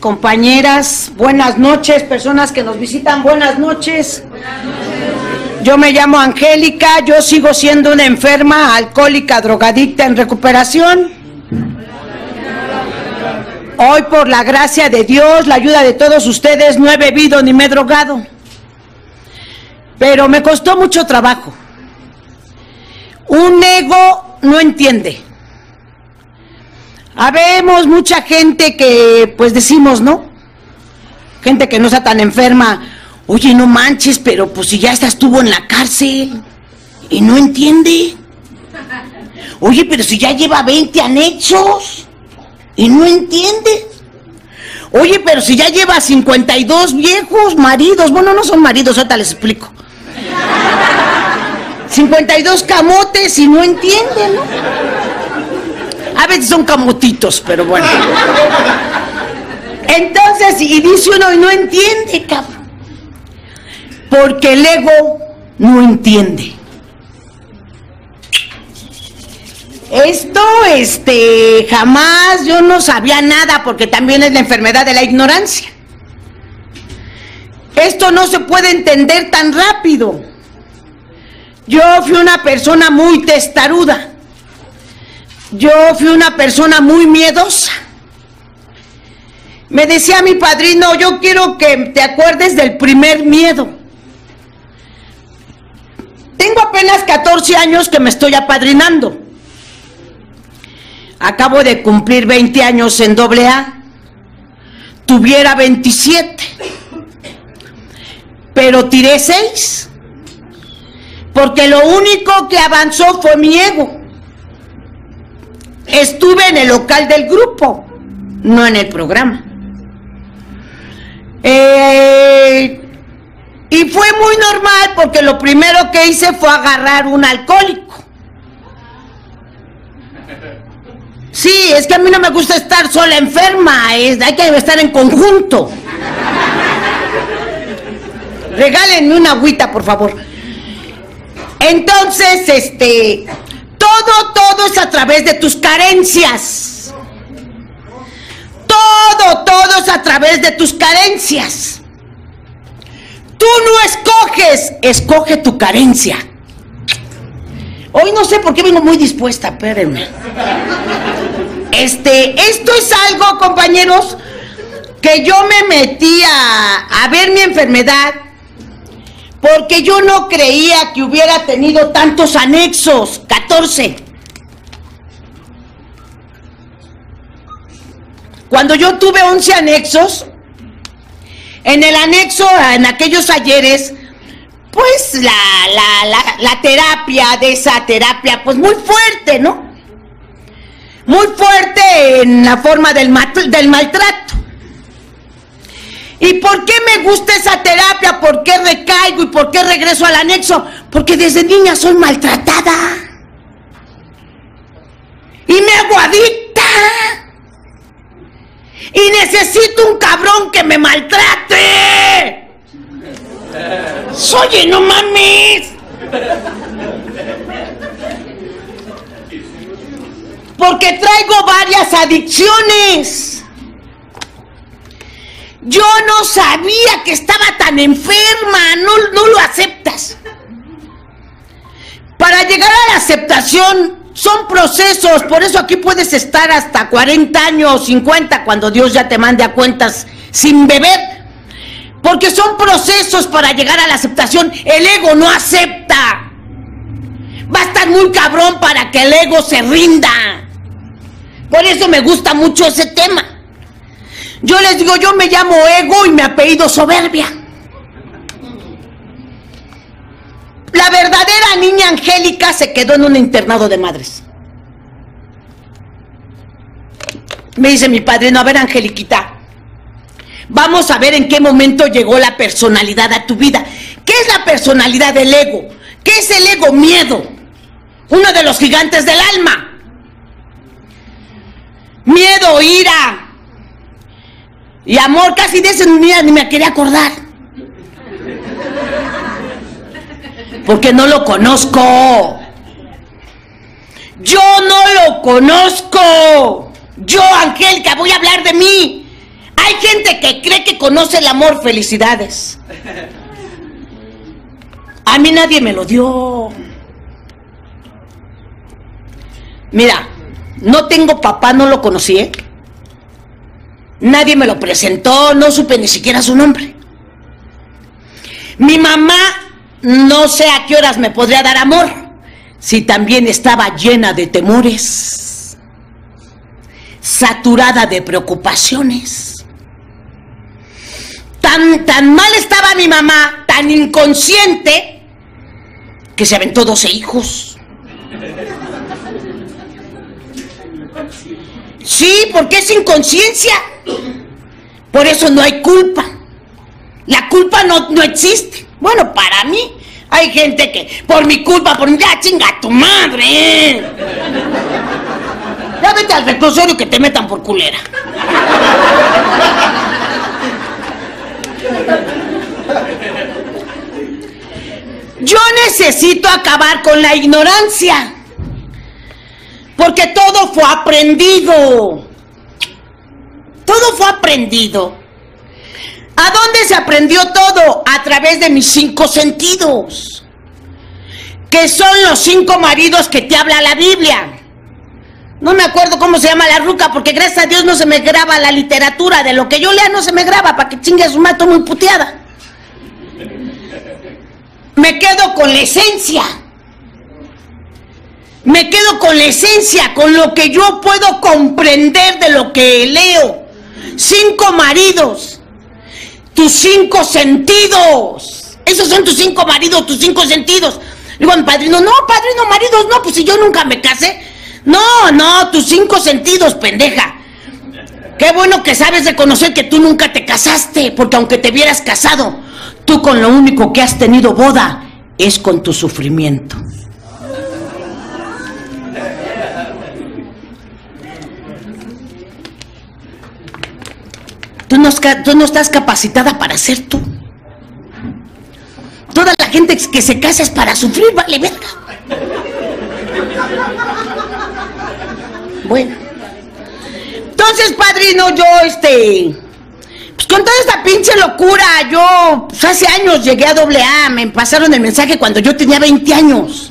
Compañeras, buenas noches, personas que nos visitan, buenas noches. Yo me llamo Angélica, yo sigo siendo una enferma, alcohólica, drogadicta en recuperación. Hoy por la gracia de Dios, la ayuda de todos ustedes, no he bebido ni me he drogado. Pero me costó mucho trabajo. Un ego no entiende. Habemos mucha gente que, pues decimos, ¿no? Gente que no está tan enferma. Oye, no manches, pero pues si ya esta estuvo en la cárcel y no entiende. Oye, pero si ya lleva 20 anexos y no entiende. Oye, pero si ya lleva 52 viejos maridos. Bueno, no son maridos, ahorita les explico. 52 camotes y no entiende, ¿no? A veces son camotitos, pero bueno. Entonces, y dice uno, y no entiende, cabrón. Porque el ego no entiende. Esto, este, jamás yo no sabía nada porque también es la enfermedad de la ignorancia. Esto no se puede entender tan rápido. Yo fui una persona muy testaruda. Yo fui una persona muy miedosa. Me decía mi padrino, yo quiero que te acuerdes del primer miedo. Tengo apenas 14 años que me estoy apadrinando. Acabo de cumplir 20 años en doble A. Tuviera 27. Pero tiré 6. Porque lo único que avanzó fue mi ego. Estuve en el local del grupo, no en el programa. Eh, y fue muy normal porque lo primero que hice fue agarrar un alcohólico. Sí, es que a mí no me gusta estar sola enferma, hay que estar en conjunto. Regálenme una agüita, por favor. Entonces, este, todo, todo es a través de tus carencias. Todo, todo es a través de tus carencias. Tú no escoges, escoge tu carencia. Hoy no sé por qué vengo muy dispuesta, espérenme. Este, esto es algo, compañeros, que yo me metí a, a ver mi enfermedad porque yo no creía que hubiera tenido tantos anexos, 14. Cuando yo tuve 11 anexos, en el anexo, en aquellos ayeres, pues la, la, terapia de esa terapia, pues muy fuerte, ¿no? Muy fuerte en la forma del, del maltrato. ¿Y por qué me gusta esa terapia? ¿Por qué recaigo y por qué regreso al anexo? Porque desde niña soy maltratada. Y me hago adicta. Y necesito un cabrón que me maltrate. Oye, no mames. Porque traigo varias adicciones. Yo no sabía que estaba tan enferma, no, no lo aceptas. Para llegar a la aceptación son procesos, por eso aquí puedes estar hasta 40 años, 50, cuando Dios ya te mande a cuentas sin beber. Porque son procesos para llegar a la aceptación. El ego no acepta. Va a estar muy cabrón para que el ego se rinda. Por eso me gusta mucho ese tema. Yo les digo, yo me llamo ego y me apellido soberbia. La verdadera niña Angélica se quedó en un internado de madres. Me dice mi padre, no, a ver Angeliquita, vamos a ver en qué momento llegó la personalidad a tu vida. ¿Qué es la personalidad del ego? ¿Qué es el ego? Miedo. Uno de los gigantes del alma. Miedo, ira, y amor, casi de ese día ni me quería acordar. Porque no lo conozco. Yo no lo conozco. Yo, Angélica, voy a hablar de mí. Hay gente que cree que conoce el amor. Felicidades. A mí nadie me lo dio. Mira, no tengo papá, no lo conocí. ¿eh? Nadie me lo presentó, no supe ni siquiera su nombre. Mi mamá no sé a qué horas me podría dar amor, si también estaba llena de temores, saturada de preocupaciones. Tan, tan mal estaba mi mamá, tan inconsciente, que se aventó 12 hijos. Sí, porque es inconsciencia. Por eso no hay culpa. La culpa no, no existe. Bueno, para mí hay gente que por mi culpa, por mi... Ya chinga tu madre. Ya vete al reclusorio que te metan por culera. Yo necesito acabar con la ignorancia. Porque todo fue aprendido. Todo fue aprendido. ¿A dónde se aprendió todo? A través de mis cinco sentidos. Que son los cinco maridos que te habla la Biblia. No me acuerdo cómo se llama la ruca, porque gracias a Dios no se me graba la literatura. De lo que yo lea no se me graba, para que chingue su mato muy puteada. Me quedo con la esencia. Me quedo con la esencia, con lo que yo puedo comprender de lo que leo. Cinco maridos, tus cinco sentidos. Esos son tus cinco maridos, tus cinco sentidos. Digo mi padrino, no, padrino, maridos, no, pues si yo nunca me casé. No, no, tus cinco sentidos, pendeja. Qué bueno que sabes reconocer que tú nunca te casaste, porque aunque te hubieras casado, tú con lo único que has tenido boda es con tu sufrimiento. Tú no, estás capacitada para ser tú. Toda la gente que se casa es para sufrir, vale verga. Bueno. Entonces, padrino, yo, este. Pues con toda esta pinche locura, yo pues, hace años llegué a doble A, me pasaron el mensaje cuando yo tenía 20 años.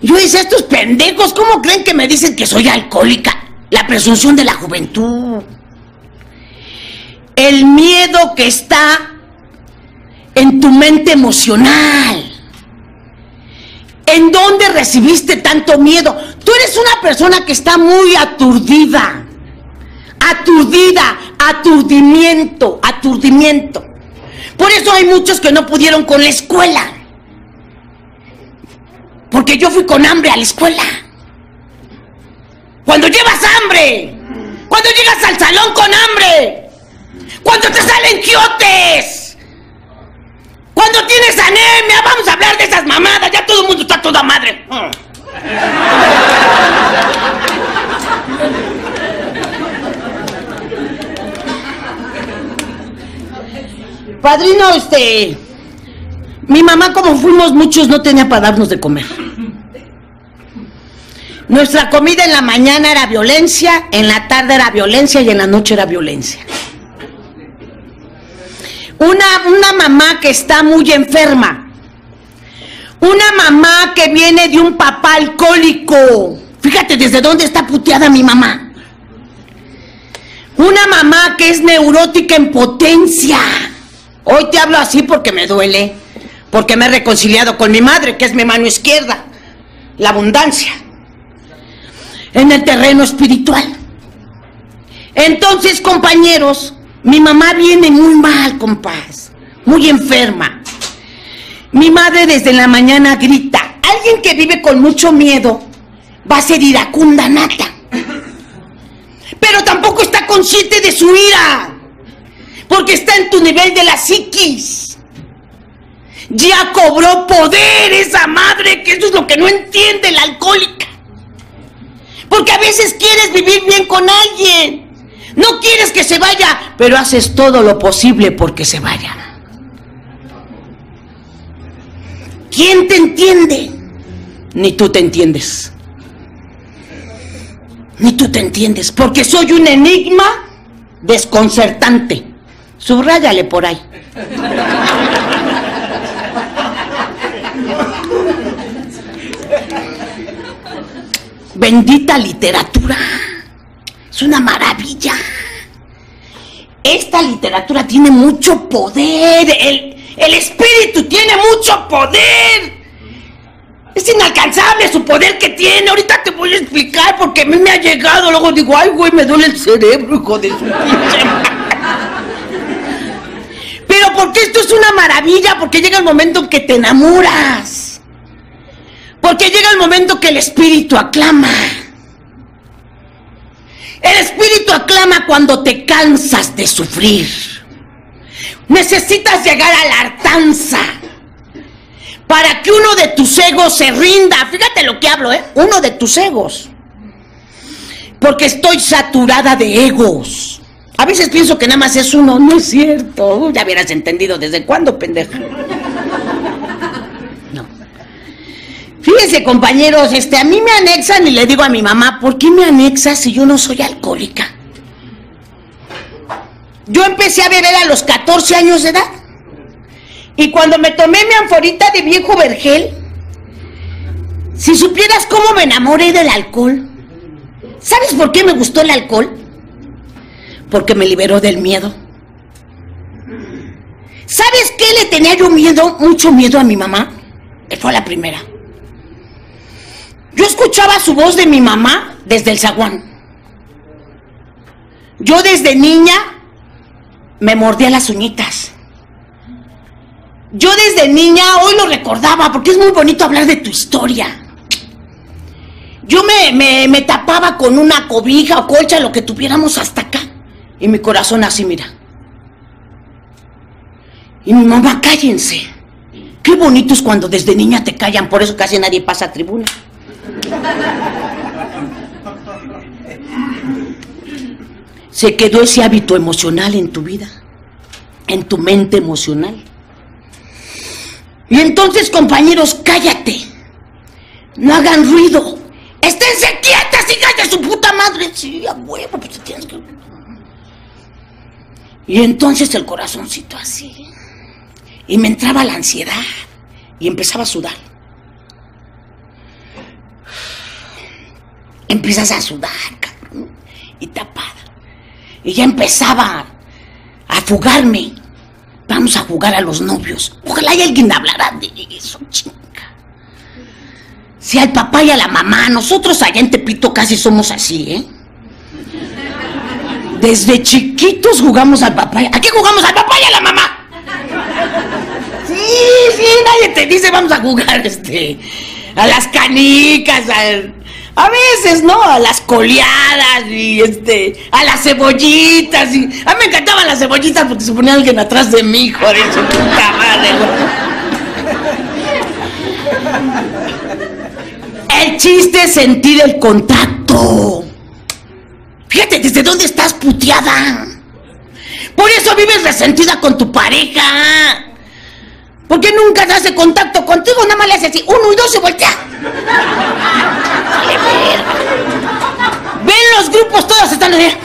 Yo decía, estos pendejos, ¿cómo creen que me dicen que soy alcohólica? La presunción de la juventud el miedo que está en tu mente emocional. ¿En dónde recibiste tanto miedo? Tú eres una persona que está muy aturdida. Aturdida, aturdimiento, aturdimiento. Por eso hay muchos que no pudieron con la escuela. Porque yo fui con hambre a la escuela. Cuando llevas hambre, cuando llegas al salón con hambre, cuando te salen quiotes, cuando tienes anemia, vamos a hablar de esas mamadas, ya todo el mundo está toda madre. Padrino, este, mi mamá como fuimos muchos no tenía para darnos de comer. Nuestra comida en la mañana era violencia, en la tarde era violencia y en la noche era violencia. Una, mamá que está muy enferma. Una mamá que viene de un papá alcohólico. Fíjate desde dónde está puteada mi mamá. Una mamá que es neurótica en potencia. Hoy te hablo así porque me duele. Porque me he reconciliado con mi madre, que es mi mano izquierda. La abundancia. En el terreno espiritual. Entonces, compañeros, mi mamá viene muy mal, compás, muy enferma. Mi madre desde la mañana grita, alguien que vive con mucho miedo va a ser iracunda nata. Pero tampoco está consciente de su ira, porque está en tu nivel de la psiquis. Ya cobró poder esa madre, que eso es lo que no entiende la alcohólica. Porque a veces quieres vivir bien con alguien, no quieres que se vaya, pero haces todo lo posible porque se vaya. ¿Quién te entiende? Ni tú te entiendes. Ni tú te entiendes, porque soy un enigma desconcertante. Subráyale por ahí. Bendita literatura. Es una maravilla. Esta literatura tiene mucho poder. El, el espíritu tiene mucho poder. Es inalcanzable su poder que tiene. Ahorita te voy a explicar porque a mí me ha llegado. Luego digo, ay, güey, me duele el cerebro, hijo de su pinche. Pero porque esto es una maravilla, porque llega el momento en que te enamoras. Porque llega el momento que el espíritu aclama. El espíritu aclama cuando te cansas de sufrir. Necesitas llegar a la hartanza para que uno de tus egos se rinda. Fíjate lo que hablo, ¿eh? Uno de tus egos. Porque estoy saturada de egos. A veces pienso que nada más es uno. No es cierto. Ya hubieras entendido desde cuándo, pendeja. No. Fíjense, compañeros, este, a mí me anexan y le digo a mi mamá, ¿por qué me anexas si yo no soy alcohólica? Yo empecé a beber a los 14 años de edad. Y cuando me tomé mi anforita de viejo vergel, si supieras cómo me enamoré del alcohol, ¿sabes por qué me gustó el alcohol? Porque me liberó del miedo. ¿Sabes qué le tenía yo miedo, mucho miedo a mi mamá? Que fue la primera. Yo escuchaba su voz de mi mamá desde el zaguán. Yo desde niña me mordía las uñitas. Yo desde niña hoy lo recordaba porque es muy bonito hablar de tu historia. Yo me, me, tapaba con una cobija o colcha, lo que tuviéramos hasta acá. Y mi corazón así, mira. Y mi mamá, cállense. Qué bonito es cuando desde niña te callan, por eso casi nadie pasa a tribuna. Se quedó ese hábito emocional en tu vida, en tu mente emocional. Y entonces, compañeros, cállate. No hagan ruido. Esténse quietas, hijas de su puta madre. Sí, a huevo, pues tienes que. Y entonces el corazoncito así. Y me entraba la ansiedad. Y empezaba a sudar. Empiezas a sudar, cabrón. Y tapada. Y ya empezaba a fugarme. Vamos a jugar a los novios. Ojalá hay alguien hablará de eso, chinga. Si al papá y a la mamá, nosotros allá en Tepito casi somos así, ¿eh? Desde chiquitos jugamos al papá. ¿A qué jugamos al papá y a la mamá? Sí, sí, nadie te dice vamos a jugar este a las canicas, al, a veces, ¿no? A las coleadas y este, a las cebollitas. Y, a mí me encantaban las cebollitas porque se ponía alguien atrás de mí, hijo de su puta madre. El chiste es sentir el contacto. Fíjate, ¿desde dónde estás puteada? Por eso vives resentida con tu pareja. ¿Por qué nunca hace contacto contigo? Nada más le hace así, uno y dos se voltea. Ven los grupos, todos están ahí.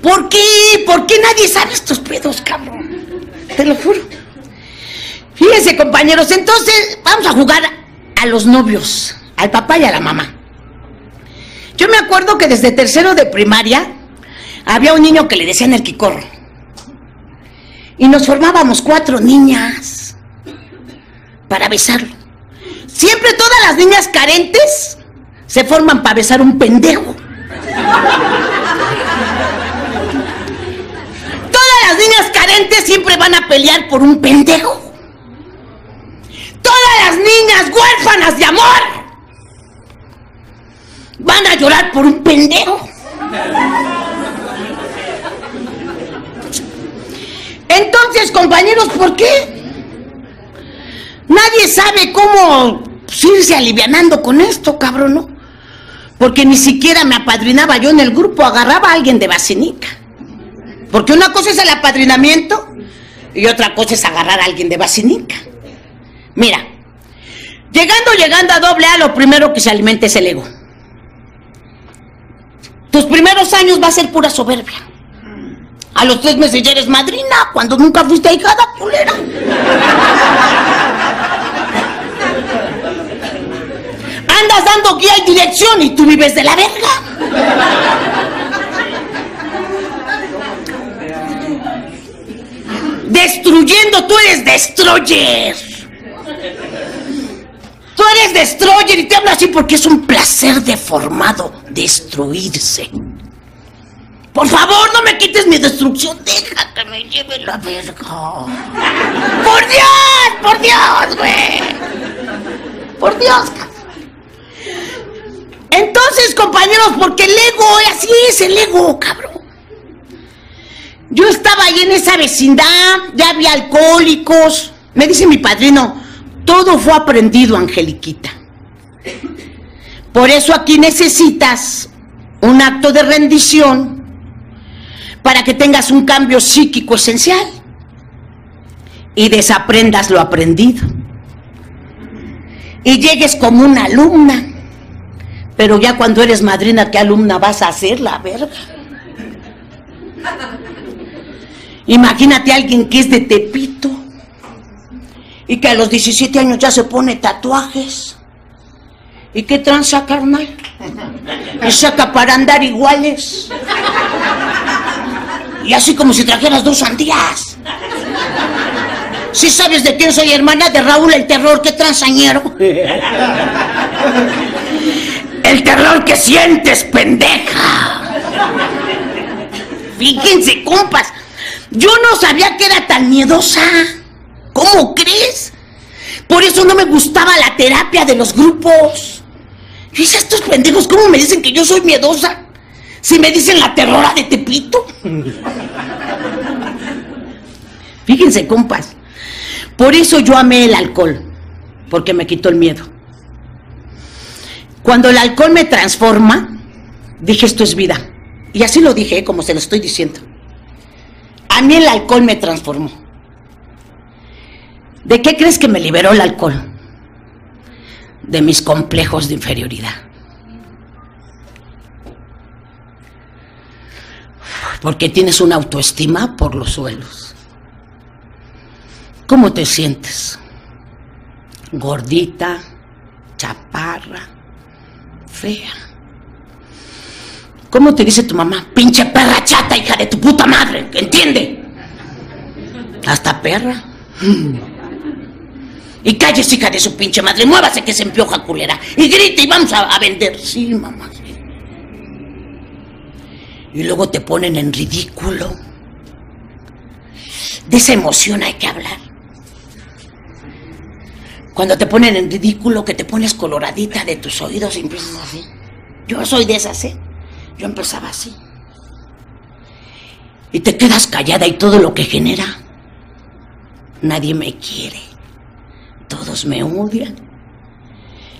¿Por qué? ¿Por qué nadie sabe estos pedos, cabrón? Te lo juro. Fíjense, compañeros, entonces vamos a jugar a los novios, al papá y a la mamá. Yo me acuerdo que desde tercero de primaria había un niño que le decían el quicorro. Y nos formábamos cuatro niñas para besarlo. Siempre todas las niñas carentes se forman para besar un pendejo. Todas las niñas carentes siempre van a pelear por un pendejo. Todas las niñas huérfanas de amor van a llorar por un pendejo. Entonces, compañeros, ¿por qué? Nadie sabe cómo irse alivianando con esto, cabrón, ¿no? Porque ni siquiera me apadrinaba yo en el grupo, agarraba a alguien de Basinica. Porque una cosa es el apadrinamiento y otra cosa es agarrar a alguien de Basinica. Mira, Llegando, llegando a doble A, lo primero que se alimenta es el ego. Tus primeros años va a ser pura soberbia. A los tres meses ya eres madrina, cuando nunca fuiste ahijada, culera. Andas dando guía y dirección y tú vives de la verga. Destruyendo, tú eres destroyer. Tú eres destroyer y te hablo así porque es un placer deformado destruirse. Por favor, no me quites mi destrucción. Deja que me lleve la verga. Por Dios, por Dios, güey. Por Dios. Entonces, compañeros, porque el ego, así es el ego, cabrón. Yo estaba ahí en esa vecindad, ya había alcohólicos. Me dice mi padrino, todo fue aprendido, Angeliquita. Por eso aquí necesitas un acto de rendición para que tengas un cambio psíquico esencial y desaprendas lo aprendido. Y llegues como una alumna. Pero ya cuando eres madrina, ¿qué alumna vas a hacer? La verga. Imagínate a alguien que es de Tepito y que a los 17 años ya se pone tatuajes. ¿Y qué tranza, carnal? Y saca para andar iguales. Y así como si trajeras dos sandías. Si sabes de quién soy hermana de Raúl el terror, qué transañero. El terror que sientes, pendeja. Fíjense, compas, yo no sabía que era tan miedosa. ¿Cómo crees? Por eso no me gustaba la terapia de los grupos. Yo estos pendejos, ¿cómo me dicen que yo soy miedosa? Si me dicen la terrora de Tepito. Fíjense, compas. Por eso yo amé el alcohol. Porque me quitó el miedo. Cuando el alcohol me transforma, dije, esto es vida. Y así lo dije, como se lo estoy diciendo. A mí el alcohol me transformó. ¿De qué crees que me liberó el alcohol? De mis complejos de inferioridad. Porque tienes una autoestima por los suelos. ¿Cómo te sientes? Gordita, chaparra, fea. ¿Cómo te dice tu mamá? Pinche perra chata, hija de tu puta madre, ¿entiende? Hasta perra. Y calles, hija de su pinche madre, muévase que se empioja culera. Y grite y vamos a, vender. Sí, mamá. Y luego te ponen en ridículo. De esa emoción hay que hablar. Cuando te ponen en ridículo, que te pones coloradita de tus oídos y empiezas así. Yo soy de esas, ¿eh? Yo empezaba así. Y te quedas callada y todo lo que genera. Nadie me quiere. Todos me odian.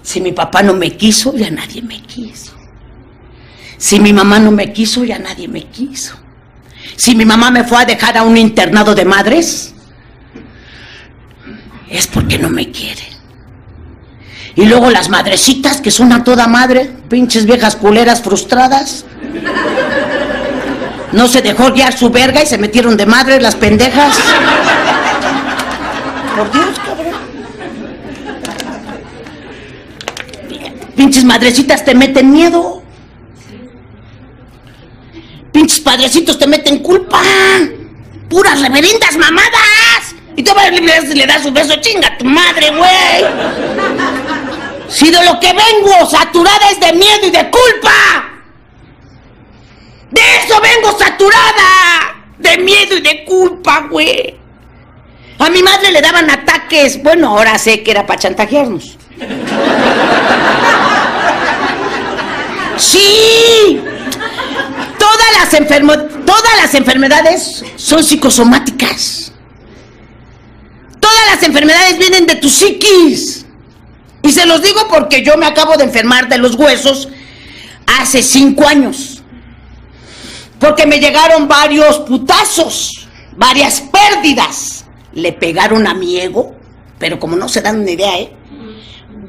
Si mi papá no me quiso, ya nadie me quiso. Si mi mamá no me quiso, ya nadie me quiso. Si mi mamá me fue a dejar a un internado de madres, es porque no me quiere. Y luego las madrecitas que son a toda madre, pinches viejas culeras frustradas. No se dejó guiar su verga y se metieron de madre las pendejas. Por Dios, cabrón. Pinches madrecitas te meten miedo. Pinches padrecitos te meten culpa. Puras reverendas mamadas. Y tú le, le das un beso, chinga tu madre, güey. Si de lo que vengo saturada es de miedo y de culpa. De eso vengo saturada. De miedo y de culpa, güey. A mi madre le daban ataques. Bueno, ahora sé que era para chantajearnos. Sí. Todas las, todas las enfermedades son psicosomáticas. Todas las enfermedades vienen de tu psiquis. Y se los digo porque yo me acabo de enfermar de los huesos hace cinco años. Porque me llegaron varios putazos, varias pérdidas. Le pegaron a mi ego, pero como no se dan una idea, ¿eh?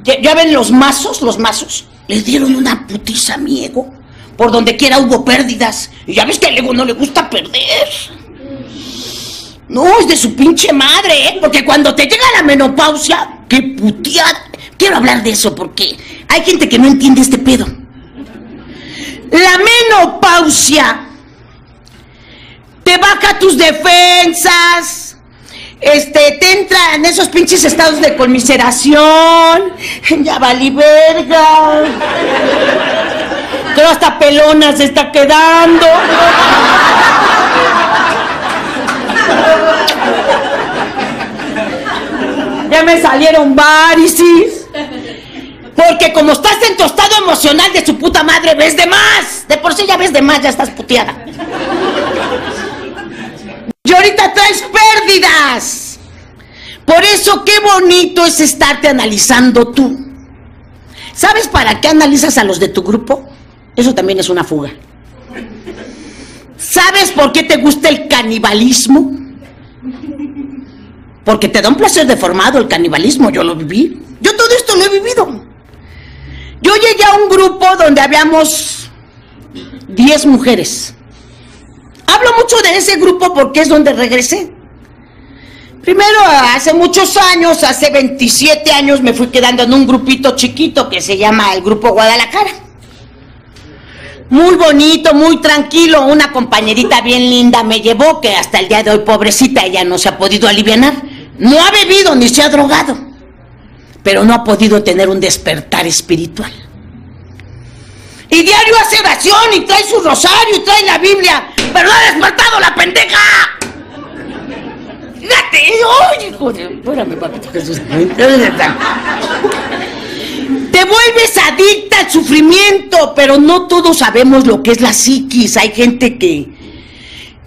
ya, ven los mazos, los mazos, le dieron una putiza a mi ego. Por donde quiera hubo pérdidas. Y ya ves que al ego no le gusta perder. No, es de su pinche madre, ¿eh? Porque cuando te llega la menopausia, qué puteada. Quiero hablar de eso porque hay gente que no entiende este pedo. La menopausia te baja tus defensas, este, te entra en esos pinches estados de conmiseración, ya vali verga. Pero hasta pelona se está quedando. Ya me salieron varices. Porque como estás en tu estado emocional de su puta madre, ves de más. De por sí ya ves de más, ya estás puteada. Ahorita traes pérdidas. Por eso qué bonito es estarte analizando tú. ¿Sabes para qué analizas a los de tu grupo? Eso también es una fuga. ¿Sabes por qué te gusta el canibalismo? Porque te da un placer deformado el canibalismo, yo lo viví. Yo todo esto lo he vivido. Yo llegué a un grupo donde habíamos 10 mujeres. Hablo mucho de ese grupo porque es donde regresé. Primero, hace muchos años, hace 27 años, me fui quedando en un grupito chiquito que se llama el Grupo Guadalajara. Muy bonito, muy tranquilo. Una compañerita bien linda me llevó, que hasta el día de hoy, pobrecita, ella no se ha podido aliviar. No ha bebido ni se ha drogado, pero no ha podido tener un despertar espiritual. Y diario hace oración y trae su rosario y trae la Biblia, pero no ha despertado la pendeja. Fíjate, oye, hijo de... Espérame, Jesús. Te vuelves adicta al sufrimiento, pero no todos sabemos lo que es la psiquis. Hay gente que,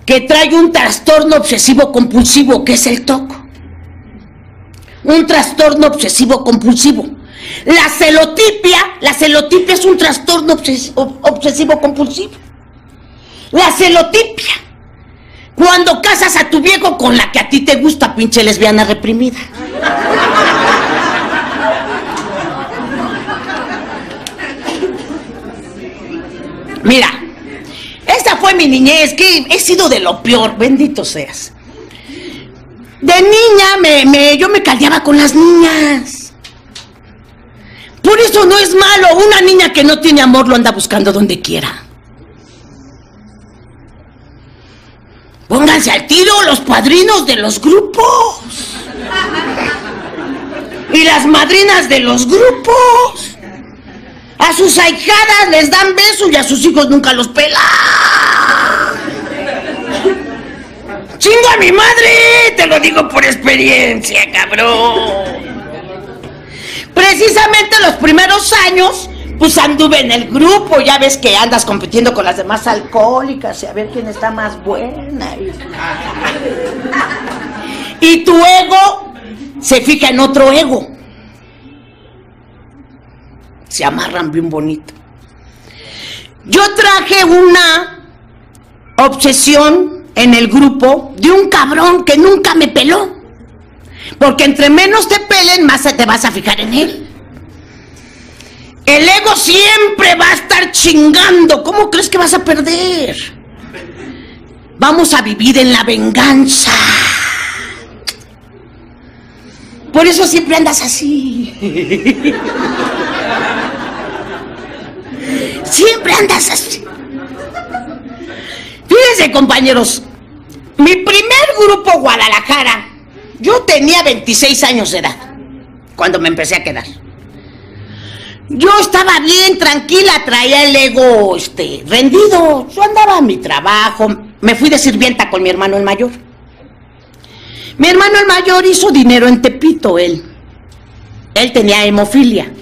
que trae un trastorno obsesivo compulsivo, que es el toco. Un trastorno obsesivo compulsivo. La celotipia, la celotipia es un trastorno obsesivo compulsivo. La celotipia. Cuando casas a tu viejo con la que a ti te gusta, pinche lesbiana reprimida. Mira, esta fue mi niñez, que he sido de lo peor, bendito seas. De niña me, yo me caldeaba con las niñas. Por eso no es malo, una niña que no tiene amor lo anda buscando donde quiera. Pónganse al tiro los padrinos de los grupos. Y las madrinas de los grupos. A sus ahijadas les dan besos y a sus hijos nunca los pelan. ¡Chingo a mi madre! Te lo digo por experiencia, cabrón. Precisamente los primeros años, pues anduve en el grupo. Ya ves que andas compitiendo con las demás alcohólicas y a ver quién está más buena. Y tu ego se fija en otro ego se amarran bien bonito. Yo traje una obsesión en el grupo de un cabrón que nunca me peló. Porque entre menos te pelen, más te vas a fijar en él. El ego siempre va a estar chingando. ¿Cómo crees que vas a perder? Vamos a vivir en la venganza. Por eso siempre andas así. Siempre andas así. Compañeros, mi primer grupo Guadalajara, yo tenía 26 años de edad cuando me empecé a quedar. Yo estaba bien tranquila, traía el ego este, rendido. Yo andaba a mi trabajo, me fui de sirvienta con mi hermano el mayor. Mi hermano el mayor hizo dinero en Tepito, él. Él tenía hemofilia.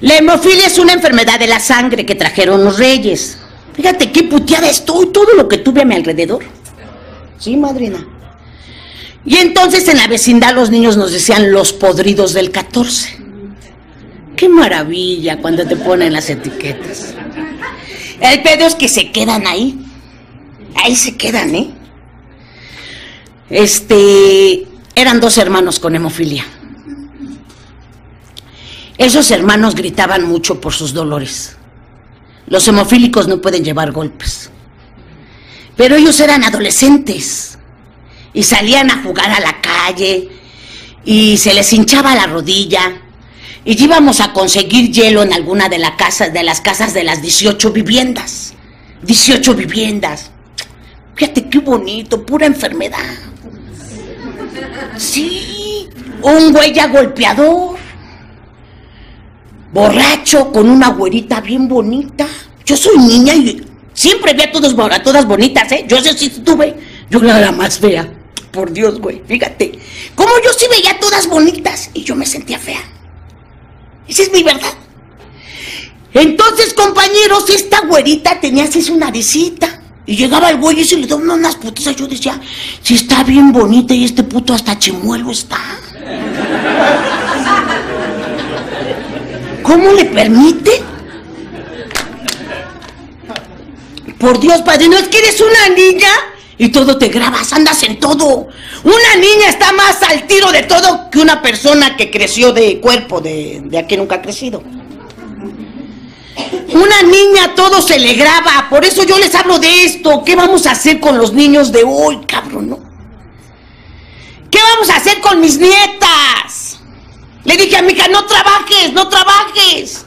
La hemofilia es una enfermedad de la sangre que trajeron los reyes. Fíjate qué puteada estoy, todo lo que tuve a mi alrededor. Sí, madrina. Y entonces en la vecindad los niños nos decían los podridos del 14. Qué maravilla cuando te ponen las etiquetas. El pedo es que se quedan ahí. Ahí se quedan, ¿eh? Este, eran dos hermanos con hemofilia. Esos hermanos gritaban mucho por sus dolores. Los hemofílicos no pueden llevar golpes. Pero ellos eran adolescentes y salían a jugar a la calle y se les hinchaba la rodilla y íbamos a conseguir hielo en alguna de, de las casas de las 18 viviendas. 18 viviendas. Fíjate qué bonito, pura enfermedad. Sí, un güey ya golpeador. Borracho con una güerita bien bonita. Yo soy niña y siempre vi a, todos, a todas bonitas, ¿eh? Yo sé si tuve. Yo la era más fea. Por Dios, güey, fíjate. Como yo sí veía a todas bonitas y yo me sentía fea. Esa es mi verdad. Entonces, compañeros, esta güerita tenía así su naricita. Y llegaba el güey y se le daba unas putizas. Yo decía, si está bien bonita y este puto hasta chimuelo está. ¿Cómo le permite? Por Dios, padre, ¿no es que eres una niña? Y todo te grabas, andas en todo. Una niña está más al tiro de todo que una persona que creció de cuerpo, de, de aquí nunca ha crecido. Una niña todo se le graba, por eso yo les hablo de esto. ¿Qué vamos a hacer con los niños de hoy, cabrón? No? ¿Qué vamos a hacer con mis nietas? Le dije a mi hija, no trabajes, no trabajes.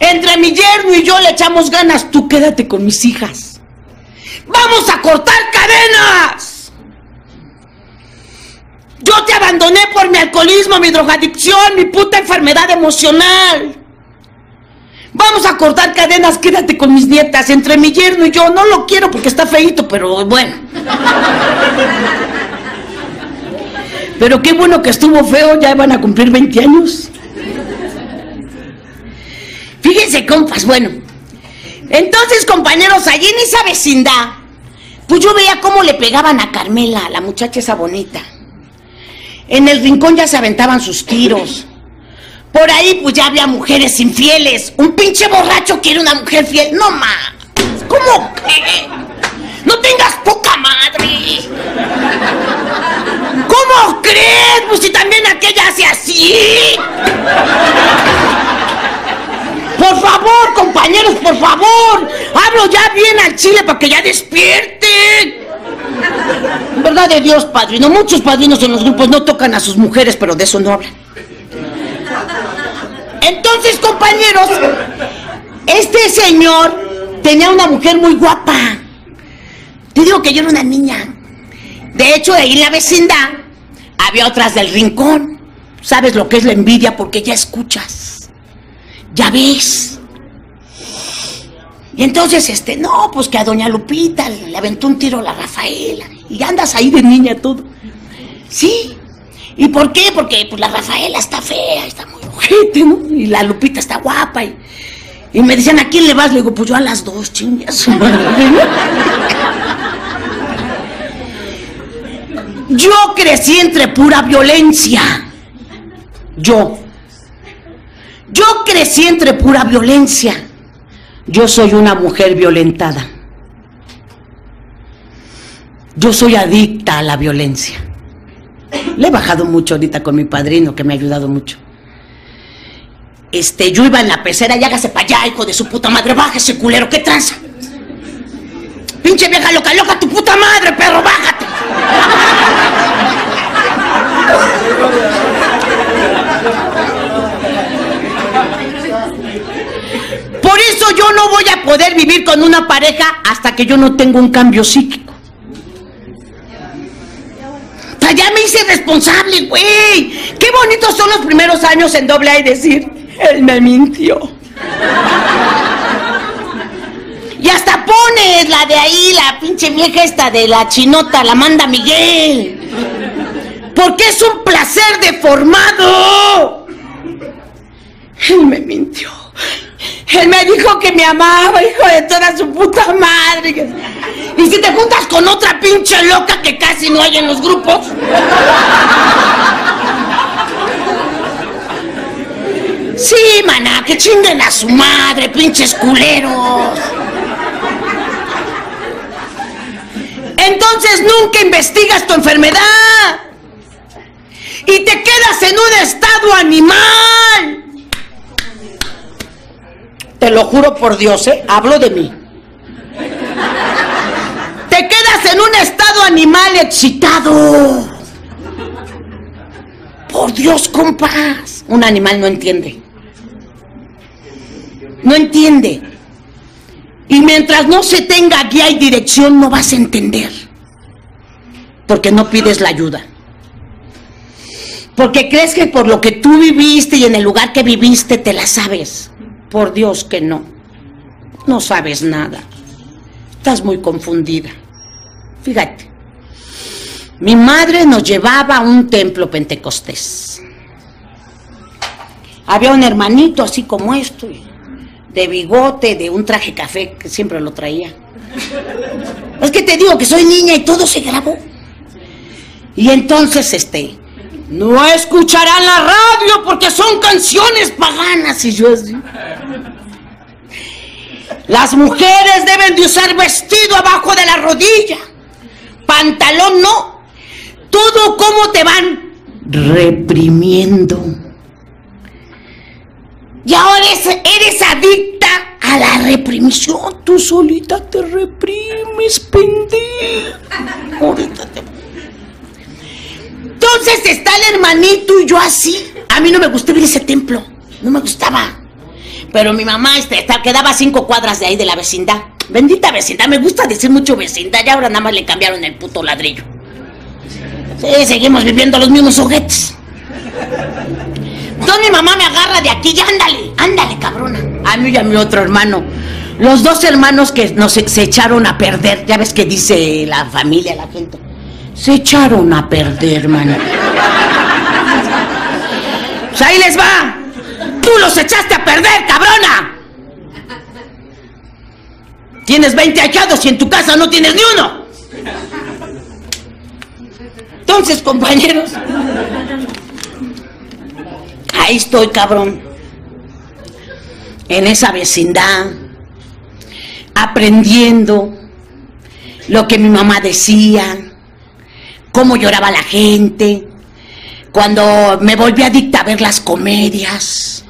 Entre mi yerno y yo le echamos ganas, tú quédate con mis hijas. Vamos a cortar cadenas. Yo te abandoné por mi alcoholismo, mi drogadicción, mi puta enfermedad emocional. Vamos a cortar cadenas, quédate con mis nietas, entre mi yerno y yo. No lo quiero porque está feito, pero bueno. Pero qué bueno que estuvo feo, ya van a cumplir 20 años. Fíjense, compas, bueno. Entonces, compañeros, allí en esa vecindad pues yo veía cómo le pegaban a Carmela, la muchacha esa bonita. En el rincón ya se aventaban sus tiros. Por ahí pues ya había mujeres infieles. Un pinche borracho quiere una mujer fiel. No ma. ¿Cómo que? No tengas poca madre. ¿Cómo crees? Pues si también aquella hace así. Por favor, compañeros, por favor. Hablo ya bien al chile para que ya despierten. Verdad de Dios, padrino. Muchos padrinos en los grupos no tocan a sus mujeres, pero de eso no hablan. Entonces, compañeros, este señor tenía una mujer muy guapa. Te digo que yo era una niña. De hecho, ahí en la vecindad había otras del rincón. ¿Sabes lo que es la envidia? Porque ya escuchas ya ves. Y entonces, este, no, pues que a doña Lupita le aventó un tiro la Rafaela. Y andas ahí de niña todo. Sí. ¿Y por qué? Porque pues la Rafaela está fea, está muy ojete, ¿no? Y la Lupita está guapa. Y, y me decían, ¿a quién le vas? Le digo, pues yo a las dos, chingas. Yo crecí entre pura violencia. Yo. Yo crecí entre pura violencia. Yo soy una mujer violentada. Yo soy adicta a la violencia. Le he bajado mucho ahorita con mi padrino, que me ha ayudado mucho. Este, yo iba en la pecera y hágase para allá, hijo de su puta madre, bájese, culero, ¿qué tranza? Pinche vieja loca, loca, tu puta madre, perro, bájate. Por eso yo no voy a poder vivir con una pareja hasta que yo no tenga un cambio psíquico. O ya me hice responsable, güey. Qué bonitos son los primeros años en doble A y decir, él me mintió. Y hasta pones la de ahí, la pinche vieja esta de la chinota, la manda Miguel. Porque es un placer deformado. Él me mintió. Él me dijo que me amaba, hijo de toda su puta madre. Y si te juntas con otra pinche loca que casi no hay en los grupos. Sí, maná, que chinguen a su madre, pinches culeros. Entonces nunca investigas tu enfermedad. Y te quedas en un estado animal. Te lo juro por Dios, ¿eh? Hablo de mí. Te quedas en un estado animal excitado. Por Dios, compás. Un animal no entiende. No entiende. Y mientras no se tenga guía y dirección, no vas a entender. Porque no pides la ayuda. Porque crees que por lo que tú viviste y en el lugar que viviste te la sabes. Por Dios que no. No sabes nada. Estás muy confundida. Fíjate. Mi madre nos llevaba a un templo pentecostés. Había un hermanito así como esto, de bigote, de un traje café, que siempre lo traía. Es que te digo que soy niña y todo se grabó. Y entonces, este, no escucharán la radio porque son canciones paganas. Y yo así. Las mujeres deben de usar vestido abajo de la rodilla. Pantalón no. Todo como te van reprimiendo. Y ahora eres, adicta a la reprimión. Tú solita te reprimes, pendejo. Ahorita te... Entonces está el hermanito y yo así. A mí no me gustaba ir a ese templo. No me gustaba. Pero mi mamá este, quedaba cinco cuadras de ahí de la vecindad. Bendita vecindad, me gusta decir mucho vecindad y ahora nada más le cambiaron el puto ladrillo. Seguimos viviendo los mismos juguetes. Entonces mi mamá me agarra de aquí y ándale, ándale, cabrona. A mí y a mi otro hermano. Los dos hermanos que nos echaron a perder, ya ves que dice la familia, la gente. Se echaron a perder, hermano. Pues ahí les va. Tú los echaste a perder, cabrona. Tienes 20 achados y en tu casa no tienes ni uno. Entonces, compañeros, ahí estoy, cabrón. En esa vecindad, aprendiendo lo que mi mamá decía, cómo lloraba la gente, cuando me volví adicta a ver las comedias.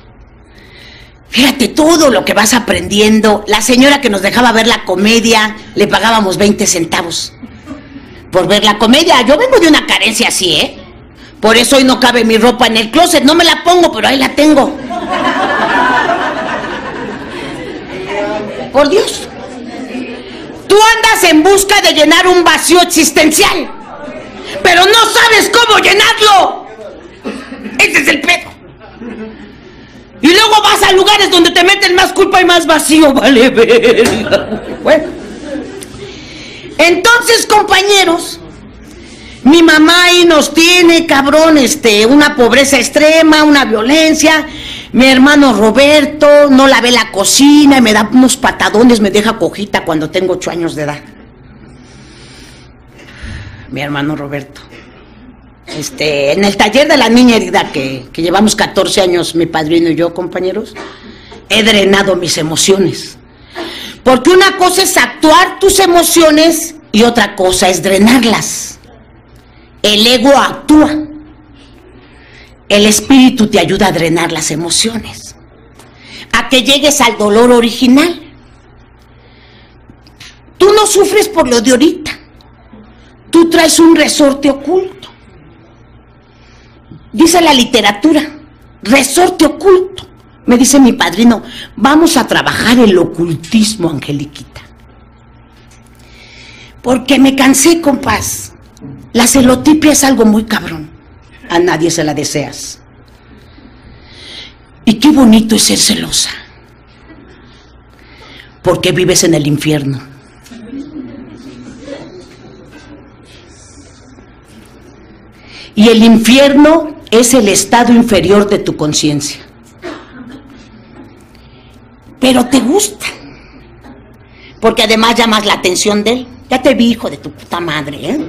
Fíjate todo lo que vas aprendiendo. La señora que nos dejaba ver la comedia, le pagábamos 20 centavos por ver la comedia. Yo vengo de una carencia así, ¿eh? Por eso hoy no cabe mi ropa en el closet. No me la pongo, pero ahí la tengo. Por Dios. Tú andas en busca de llenar un vacío existencial, pero no sabes cómo llenarlo. Ese es el pedo. Y luego vas a lugares donde te meten más culpa y más vacío, vale Bueno. Entonces, compañeros, mi mamá ahí nos tiene, cabrón, este, una pobreza extrema, una violencia. Mi hermano Roberto no la ve la cocina y me da unos patadones, me deja cojita cuando tengo ocho años de edad. Mi hermano Roberto. Este, en el taller de la niña herida que, que llevamos 14 años, mi padrino y yo, compañeros, he drenado mis emociones. Porque una cosa es actuar tus emociones y otra cosa es drenarlas. El ego actúa. El espíritu te ayuda a drenar las emociones. A que llegues al dolor original. Tú no sufres por lo de ahorita. Tú traes un resorte oculto. Dice la literatura, resorte oculto. Me dice mi padrino, vamos a trabajar el ocultismo, Angeliquita. Porque me cansé, compás. La celotipia es algo muy cabrón. A nadie se la deseas. Y qué bonito es ser celosa. Porque vives en el infierno. Y el infierno es el estado inferior de tu conciencia pero te gusta. Porque además llamas la atención de él. Ya te vi, hijo de tu puta madre, ¿eh?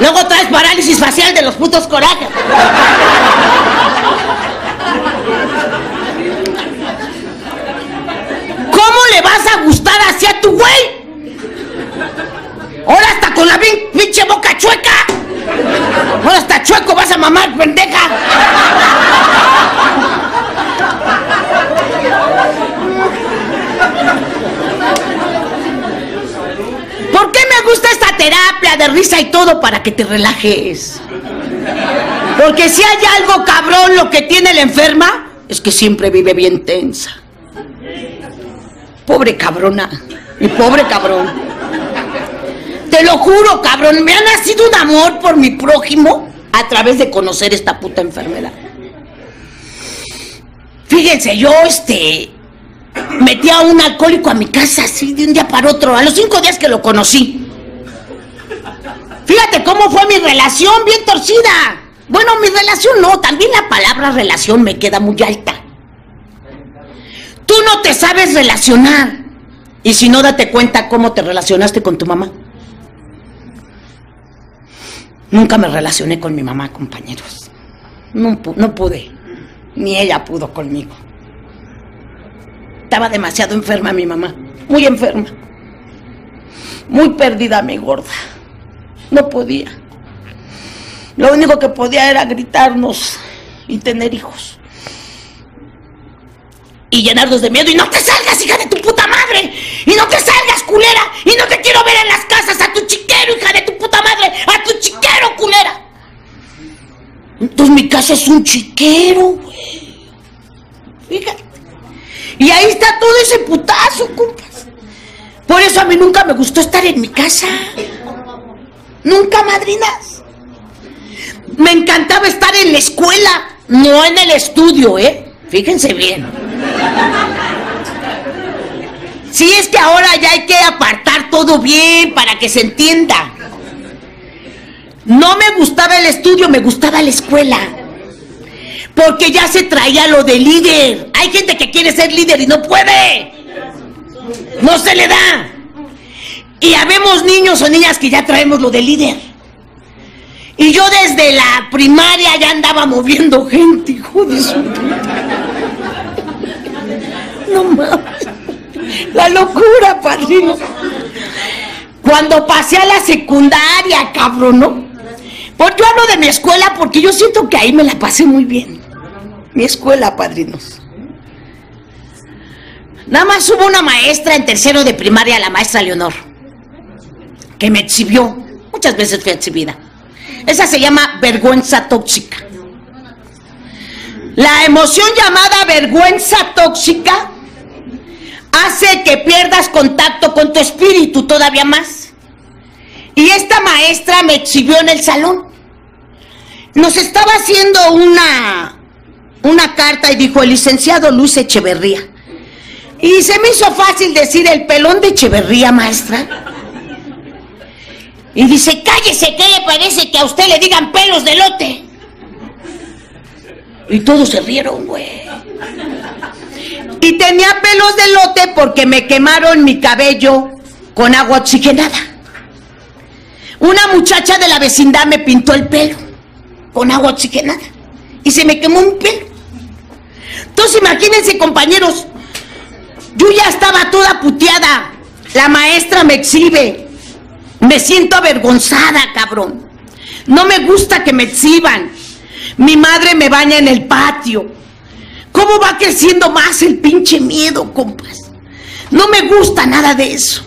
Luego traes parálisis facial de los putos corajes. ¿Cómo le vas a gustar hacia tu güey? ¡Ahora hasta con la pinche boca chueca! ¡Ahora hasta chueco vas a mamar, pendeja! ¿Por qué me gusta esta terapia de risa y todo para que te relajes? Porque si hay algo cabrón lo que tiene la enferma, es que siempre vive bien tensa. Pobre cabrona. Y pobre cabrón. Te lo juro, cabrón, me ha nacido un amor por mi prójimo a través de conocer esta puta enfermedad. Fíjense, yo este metí a un alcohólico a mi casa así de un día para otro, a los cinco días que lo conocí. Fíjate cómo fue mi relación, bien torcida. Bueno, mi relación no, también la palabra relación me queda muy alta. Tú no te sabes relacionar. Y si no, date cuenta cómo te relacionaste con tu mamá. Nunca me relacioné con mi mamá, compañeros. No, pude. Ni ella pudo conmigo. Estaba demasiado enferma mi mamá. Muy enferma. Muy perdida mi gorda. No podía. Lo único que podía era gritarnos y tener hijos. Y llenarnos de miedo. Y no te salgas, hija de tu puta madre. Y no te salgas, culera. Y no te quiero ver en las casas a tu chiquero, hija de tu A tu chiquero, culera. Entonces mi casa es un chiquero, güey. Fíjate. Y ahí está todo ese putazo, compas. Por eso a mí nunca me gustó estar en mi casa. Nunca, madrinas. Me encantaba estar en la escuela, no en el estudio, ¿eh? Fíjense bien. Sí, es que ahora ya hay que apartar todo bien para que se entienda. No me gustaba el estudio, me gustaba la escuela. Porque ya se traía lo de líder. Hay gente que quiere ser líder y no puede. No se le da. Y habemos niños o niñas que ya traemos lo de líder. Y yo desde la primaria ya andaba moviendo gente, hijo de su No mames. La locura, padrino. Cuando pasé a la secundaria, cabrón, ¿no? Pues yo hablo de mi escuela porque yo siento que ahí me la pasé muy bien. Mi escuela, padrinos. Nada más hubo una maestra en tercero de primaria, la maestra Leonor, que me exhibió. Muchas veces fui exhibida. Esa se llama vergüenza tóxica. La emoción llamada vergüenza tóxica hace que pierdas contacto con tu espíritu todavía más. Y esta maestra me exhibió en el salón. Nos estaba haciendo una, una carta y dijo el licenciado Luis Echeverría. Y se me hizo fácil decir el pelón de Echeverría, maestra. Y dice, cállese, ¿qué le parece que a usted le digan pelos de lote? Y todos se rieron, güey. Y tenía pelos de lote porque me quemaron mi cabello con agua oxigenada. Una muchacha de la vecindad me pintó el pelo con agua oxigenada y se me quemó un pelo. Entonces imagínense compañeros, yo ya estaba toda puteada, la maestra me exhibe, me siento avergonzada, cabrón. No me gusta que me exhiban. Mi madre me baña en el patio. ¿Cómo va creciendo más el pinche miedo, compas? No me gusta nada de eso.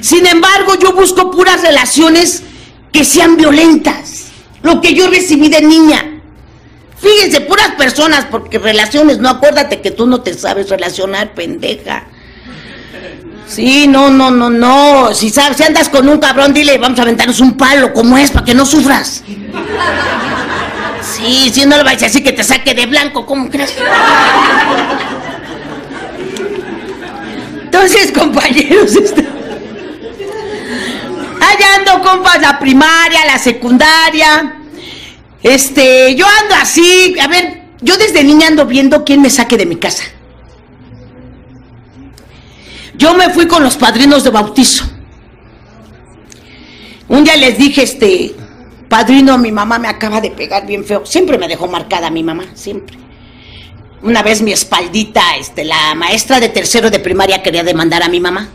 Sin embargo, yo busco puras relaciones que sean violentas. Lo que yo recibí de niña. Fíjense, puras personas, porque relaciones, no acuérdate que tú no te sabes relacionar, pendeja. Sí, no, no, no, no. Si, sabes, si andas con un cabrón, dile, vamos a aventarnos un palo, como es, para que no sufras. Sí, si no le vais a decir que te saque de blanco, ¿cómo crees? Entonces, compañeros, este... allá ando, compas, la primaria, la secundaria. Este, yo ando así, a ver, yo desde niña ando viendo quién me saque de mi casa. Yo me fui con los padrinos de bautizo. Un día les dije, este, padrino, mi mamá me acaba de pegar bien feo. Siempre me dejó marcada mi mamá, siempre. Una vez mi espaldita, este, la maestra de tercero de primaria quería demandar a mi mamá.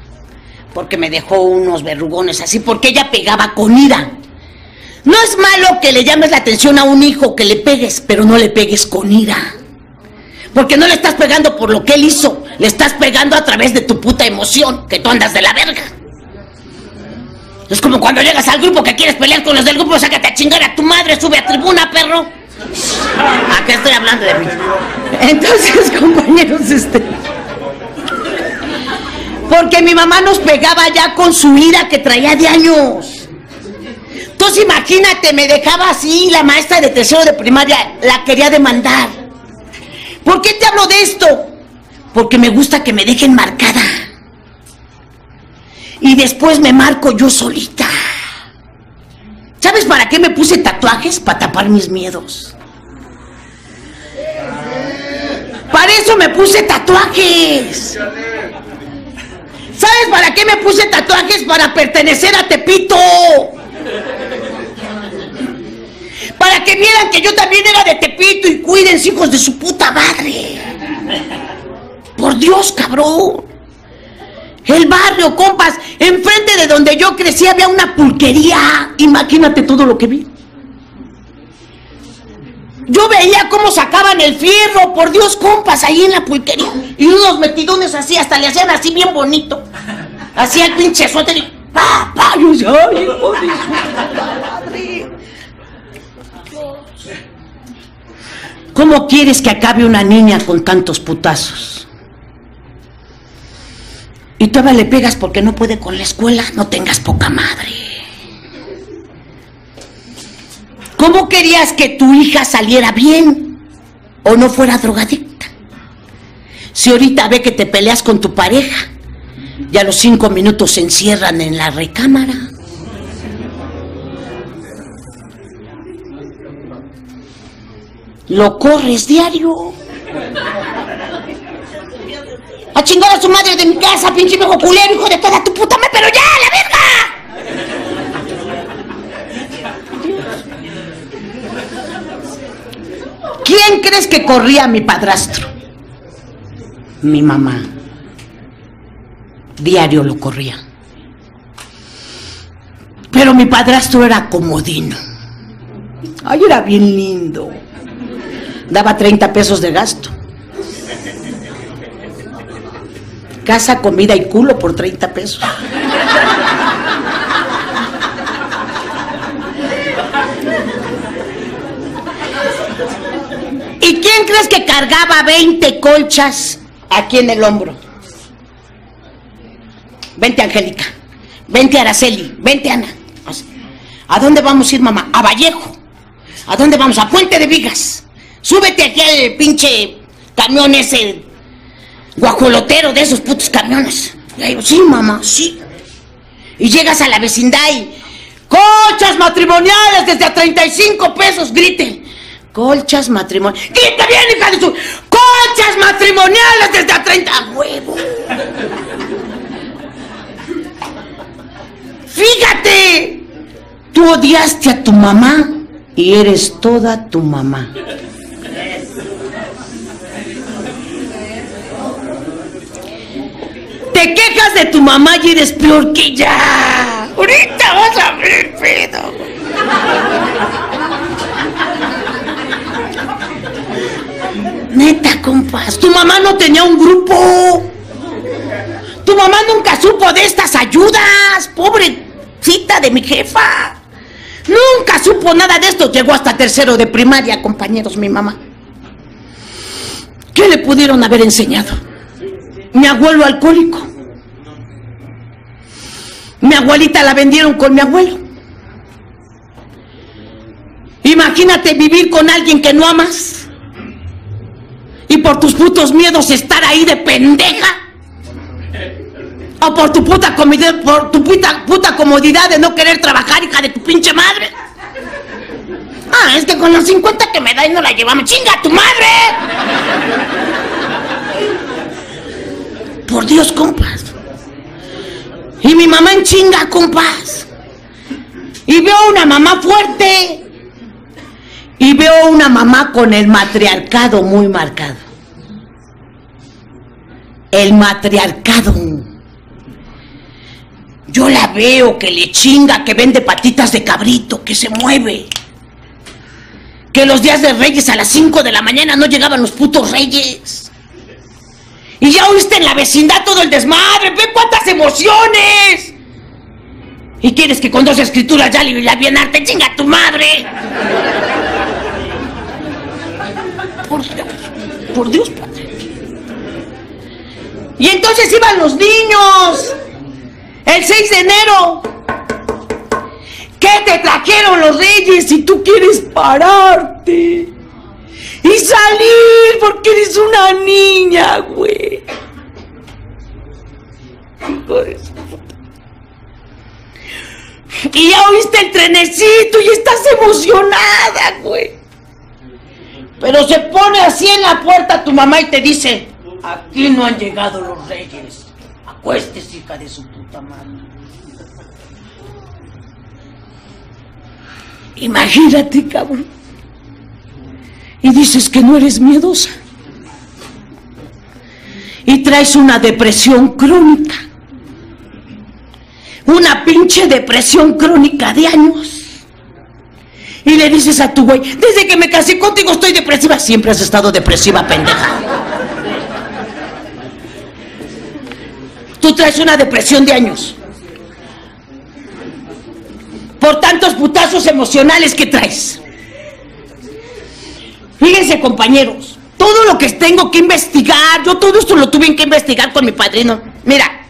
Porque me dejó unos verrugones así, porque ella pegaba con ira. No es malo que le llames la atención a un hijo, que le pegues, pero no le pegues con ira. Porque no le estás pegando por lo que él hizo, le estás pegando a través de tu puta emoción, que tú andas de la verga. Es como cuando llegas al grupo que quieres pelear con los del grupo, sácate a chingar a tu madre, sube a tribuna, perro. ¿A qué estoy hablando de mí? Entonces, compañeros, este. Porque mi mamá nos pegaba ya con su ira que traía de años. Entonces imagínate, me dejaba así, la maestra de tercero de primaria la quería demandar. ¿Por qué te hablo de esto? Porque me gusta que me dejen marcada. Y después me marco yo solita. ¿Sabes para qué me puse tatuajes? Para tapar mis miedos. Para eso me puse tatuajes. ¿Sabes para qué me puse tatuajes? Para pertenecer a Tepito. Para que vieran que yo también era de Tepito y cuiden hijos de su puta madre. Por Dios, cabrón. El barrio, compas, enfrente de donde yo crecí había una pulquería. Imagínate todo lo que vi. Yo veía cómo sacaban el fierro, por Dios, compas, ahí en la pulquería. Y unos metidones así, hasta le hacían así bien bonito. Hacía el pinche suéter y ¡pa, pa! Yo. ¿Cómo quieres que acabe una niña con tantos putazos? Y todavía le pegas porque no puede con la escuela, no tengas poca madre. ¿Cómo querías que tu hija saliera bien o no fuera drogadicta? Si ahorita ve que te peleas con tu pareja y a los cinco minutos se encierran en la recámara. Lo corres diario. A chingar a su madre de mi casa, pinche viejo hijo de toda tu puta madre, pero ya, la verga. ¿Quién crees que corría mi padrastro? Mi mamá. Diario lo corría. Pero mi padrastro era comodino. Ay, era bien lindo. Daba 30 pesos de gasto. Casa, comida y culo por 30 pesos. ¿Y quién crees que cargaba 20 colchas aquí en el hombro? Vente, Angélica. Vente, Araceli. Vente, Ana. ¿A dónde vamos a ir, mamá? A Vallejo. ¿A dónde vamos? A Puente de Vigas. Súbete aquí al pinche camión ese guajolotero de esos putos camiones. Y digo, sí, mamá, sí. Y llegas a la vecindad y... ¡Colchas matrimoniales desde a 35 pesos! Grite. Colchas matrimoniales. ¡Grita bien, hija de su! ¡Colchas matrimoniales desde a 30! ¡A huevo! Fíjate. Tú odiaste a tu mamá y eres toda tu mamá. Te quejas de tu mamá y eres peor que ya. Ahorita vas a ver pedo. Neta, compas, tu mamá no tenía un grupo. Tu mamá nunca supo de estas ayudas. Pobrecita de mi jefa. Nunca supo nada de esto. Llegó hasta tercero de primaria, compañeros, mi mamá. ¿Qué le pudieron haber enseñado? Mi abuelo alcohólico. Mi abuelita la vendieron con mi abuelo. Imagínate vivir con alguien que no amas. Y por tus putos miedos estar ahí de pendeja. O por tu puta comodidad, por tu puta, puta comodidad de no querer trabajar, hija de tu pinche madre. Ah, es que con los 50 que me da y no la llevamos. ¡Chinga tu madre! Por Dios, compas. Y mi mamá en chinga, compas. Y veo una mamá fuerte. Y veo una mamá con el matriarcado muy marcado. El matriarcado. Yo la veo que le chinga, que vende patitas de cabrito, que se mueve. Que los días de Reyes a las 5 de la mañana no llegaban los putos Reyes. Y ya oíste en la vecindad todo el desmadre. ¡Ve cuántas emociones! Y quieres que con dos escrituras ya le bien arte, chinga tu madre. Por Dios, por Dios, padre. Y entonces iban los niños. El 6 de enero. ¿Qué te trajeron los reyes si tú quieres pararte? Y salir porque eres una niña, güey. Y ya oíste el trenecito y estás emocionada, güey. Pero se pone así en la puerta tu mamá y te dice, aquí no han llegado los reyes. Acuestes, hija de su puta Imagínate, cabrón. Y dices que no eres miedosa. Y traes una depresión crónica. Una pinche depresión crónica de años. Y le dices a tu güey, desde que me casé contigo estoy depresiva. Siempre has estado depresiva, pendeja. Tú traes una depresión de años. Por tantos putazos emocionales que traes. Fíjense, compañeros, todo lo que tengo que investigar, yo todo esto lo tuve que investigar con mi padrino. Mira,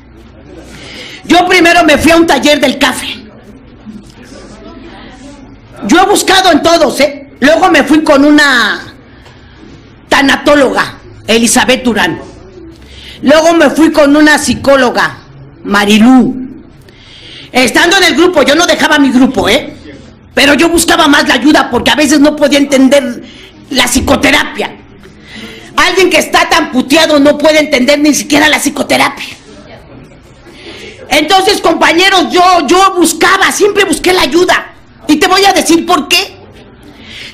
yo primero me fui a un taller del café. Yo he buscado en todos, ¿eh? Luego me fui con una tanatóloga, Elizabeth Durán. Luego me fui con una psicóloga, Marilú. Estando en el grupo, yo no dejaba mi grupo, ¿eh? Pero yo buscaba más la ayuda porque a veces no podía entender la psicoterapia. Alguien que está tan puteado no puede entender ni siquiera la psicoterapia. Entonces, compañeros, yo, yo buscaba, siempre busqué la ayuda. Y te voy a decir por qué.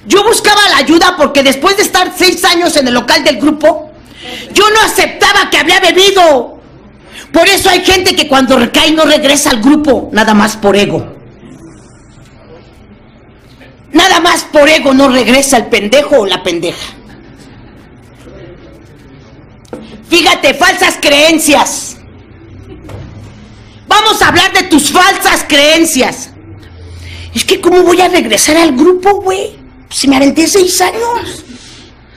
Yo buscaba la ayuda porque después de estar seis años en el local del grupo, yo no aceptaba que había bebido. Por eso hay gente que cuando recae no regresa al grupo, nada más por ego. Nada más por ego no regresa el pendejo o la pendeja. Fíjate, falsas creencias. Vamos a hablar de tus falsas creencias. Es que ¿cómo voy a regresar al grupo, güey? Si me aventé seis años.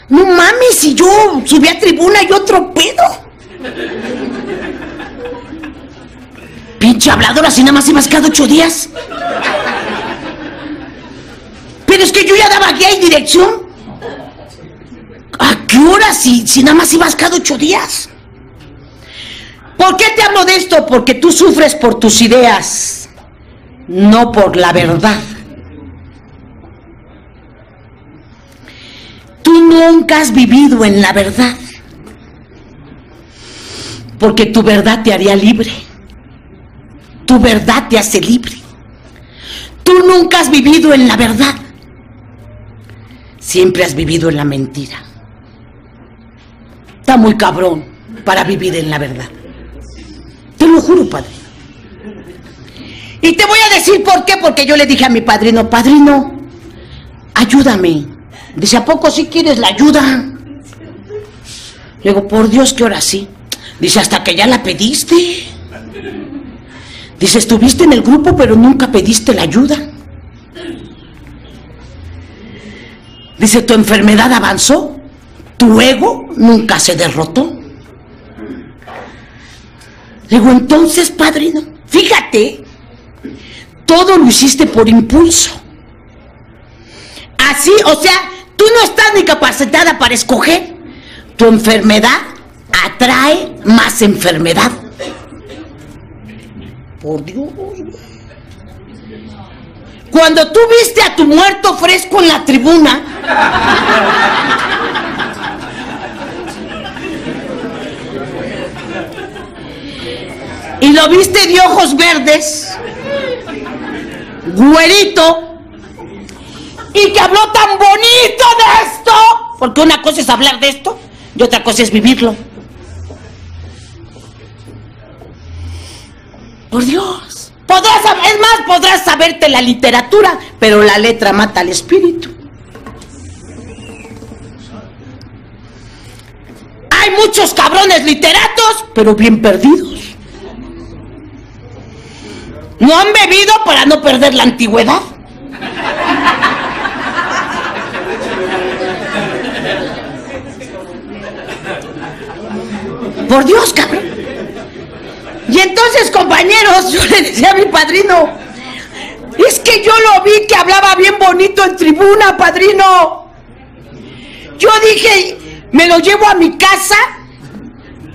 No mames, si yo subí a tribuna y otro pedo. Pinche hablador, así nada más ibas cada ocho días. Pero es que yo ya daba guía y dirección. ¿A qué hora si, si nada más ibas cada ocho días? ¿Por qué te hablo de esto? Porque tú sufres por tus ideas, no por la verdad. Tú nunca has vivido en la verdad, porque tu verdad te haría libre. Tu verdad te hace libre. Tú nunca has vivido en la verdad. Siempre has vivido en la mentira. Está muy cabrón para vivir en la verdad. Te lo juro, padre. Y te voy a decir por qué, porque yo le dije a mi padrino, padrino, ayúdame. Dice, ¿a poco si quieres la ayuda? Le digo, por Dios que ahora sí. Dice, hasta que ya la pediste. Dice, estuviste en el grupo, pero nunca pediste la ayuda. Dice, tu enfermedad avanzó, tu ego nunca se derrotó. digo, entonces, padrino, fíjate, todo lo hiciste por impulso. Así, o sea, tú no estás ni capacitada para escoger. Tu enfermedad atrae más enfermedad. Por Dios. Cuando tú viste a tu muerto fresco en la tribuna, y lo viste de ojos verdes, güerito, y que habló tan bonito de esto, porque una cosa es hablar de esto y otra cosa es vivirlo. Por Dios. Podrás, es más, podrás saberte la literatura, pero la letra mata al espíritu. Hay muchos cabrones literatos, pero bien perdidos. No han bebido para no perder la antigüedad. Por Dios, cabrón. Y entonces, compañeros, yo le decía a mi padrino, es que yo lo vi que hablaba bien bonito en tribuna, padrino. Yo dije, me lo llevo a mi casa,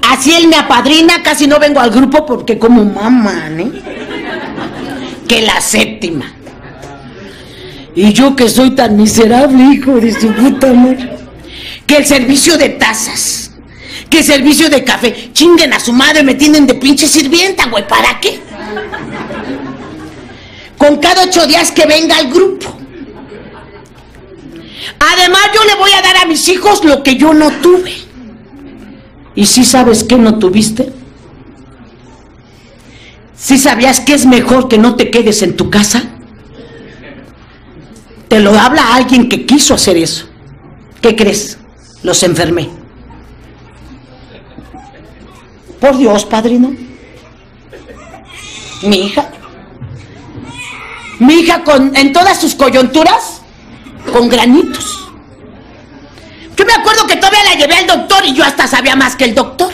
así él me apadrina, casi no vengo al grupo porque como mamá, ¿eh? Que la séptima. Y yo que soy tan miserable, hijo de su puta madre. Que el servicio de tazas, que servicio de café, chinguen a su madre, me tienen de pinche sirvienta, güey, ¿para qué? Con cada ocho días que venga al grupo. Además, yo le voy a dar a mis hijos lo que yo no tuve. ¿Y si sabes que no tuviste? ¿Si sabías que es mejor que no te quedes en tu casa? Te lo habla alguien que quiso hacer eso. ¿Qué crees? Los enfermé. Por Dios, padrino. Mi hija. Mi hija con, en todas sus coyunturas con granitos. Yo me acuerdo que todavía la llevé al doctor y yo hasta sabía más que el doctor.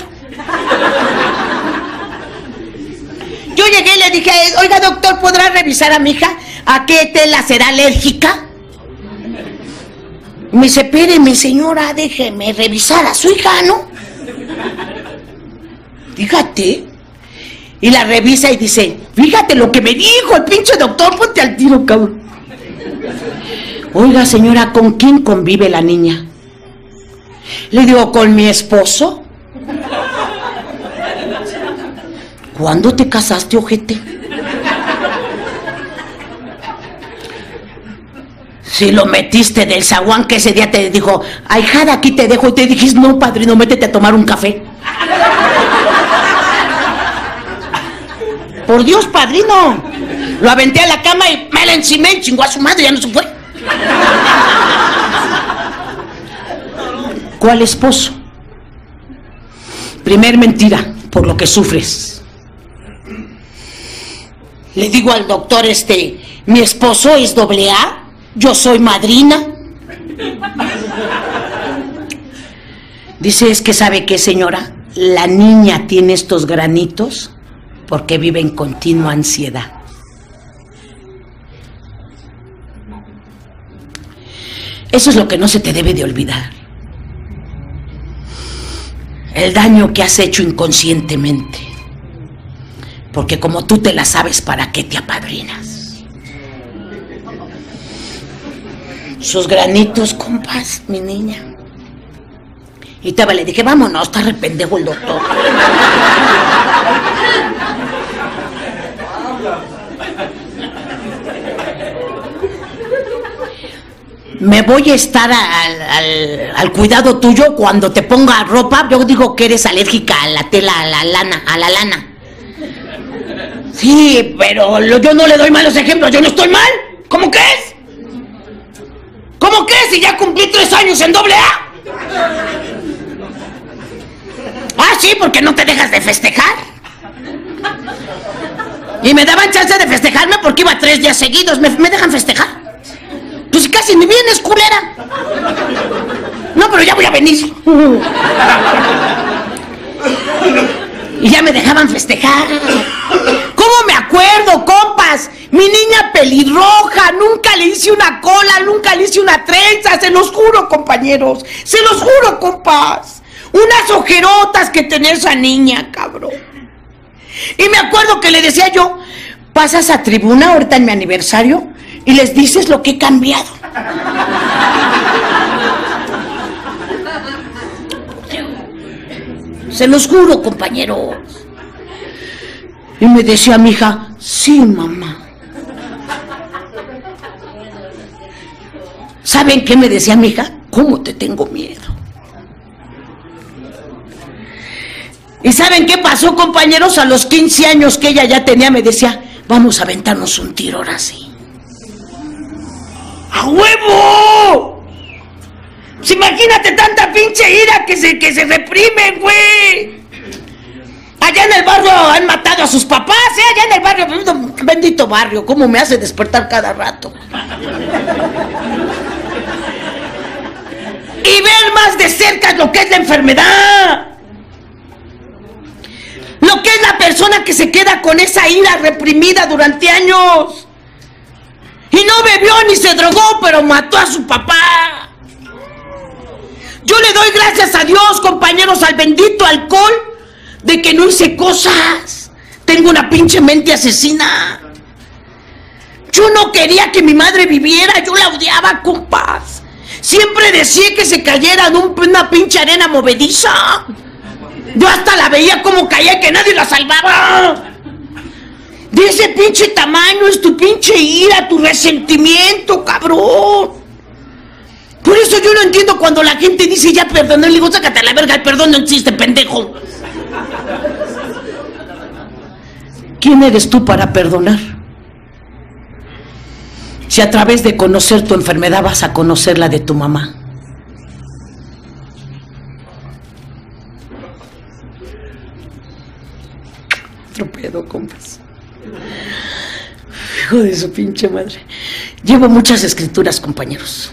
Yo llegué y le dije, oiga doctor, ¿podrá revisar a mi hija? ¿A qué tela será alérgica? Me dice, mi señora, déjeme revisar a su hija, ¿no? Fíjate. Y la revisa y dice, fíjate lo que me dijo el pinche doctor, ponte al tiro, cabrón. Oiga, señora, ¿con quién convive la niña? Le digo, con mi esposo. ¿Cuándo te casaste, ojete? Si lo metiste del zaguán que ese día te dijo, ahijada, aquí te dejo, y te dijiste, no, padrino, métete a tomar un café. Por Dios, padrino. Lo aventé a la cama y me la encimé y chingó a su madre, ya no se fue. ¿Cuál esposo? Primer mentira, por lo que sufres. Le digo al doctor este, mi esposo es doble A, yo soy madrina. Dice, es que sabe qué señora, la niña tiene estos granitos porque vive en continua ansiedad. Eso es lo que no se te debe de olvidar. El daño que has hecho inconscientemente. Porque como tú te la sabes, ¿para qué te apadrinas? Sus granitos, compas, mi niña. Y te le dije, vámonos, está rependejo el doctor. Me voy a estar al, cuidado tuyo cuando te ponga ropa. Yo digo que eres alérgica a la tela, a la lana, a la lana. Sí, pero yo no le doy malos ejemplos, yo no estoy mal. ¿Cómo que es? ¿Cómo que es? Si ya cumplí tres años en doble A. Ah, sí, porque no te dejas de festejar. Y me daban chance de festejarme porque iba tres días seguidos. me dejan festejar? Pues casi ni vienes, culera. No, pero ya voy a venir. Y ya me dejaban festejar. ¿Cómo me acuerdo, compas? Mi niña pelirroja, nunca le hice una cola, nunca le hice una trenza, se los juro, compañeros. Se los juro, compas. Unas ojerotas que tenía esa niña, cabrón. Y me acuerdo que le decía yo, pasas a tribuna ahorita en mi aniversario y les dices lo que he cambiado. Se los juro, compañeros. Y me decía mi hija, sí, mamá. ¿Saben qué me decía mi hija? ¿Cómo te tengo miedo? ¿Y saben qué pasó, compañeros? A los 15 años que ella ya tenía, me decía, vamos a aventarnos un tiro ahora sí. ¡A huevo! imagínate tanta pinche ira que se, que se reprime, güey. Allá en el barrio han matado a sus papás, ¿eh? Allá en el barrio, bendito barrio, cómo me hace despertar cada rato. Y ver más de cerca lo que es la enfermedad. Lo que es la persona que se queda con esa ira reprimida durante años. Y no bebió ni se drogó, pero mató a su papá. Yo le doy gracias a Dios, compañeros, al bendito alcohol, de que no hice cosas. Tengo una pinche mente asesina. Yo no quería que mi madre viviera, yo la odiaba, compas. Siempre decía que se cayera en una pinche arena movediza. Yo hasta la veía como caía que nadie la salvaba. De ese pinche tamaño es tu pinche ira, tu resentimiento, cabrón. Por eso yo no entiendo cuando la gente dice ya perdón, le digo, sácate a la verga, el perdón no existe, pendejo. ¿Quién eres tú para perdonar? Si a través de conocer tu enfermedad vas a conocer la de tu mamá. Tropedo, compas. Hijo de su pinche madre. Llevo muchas escrituras, compañeros.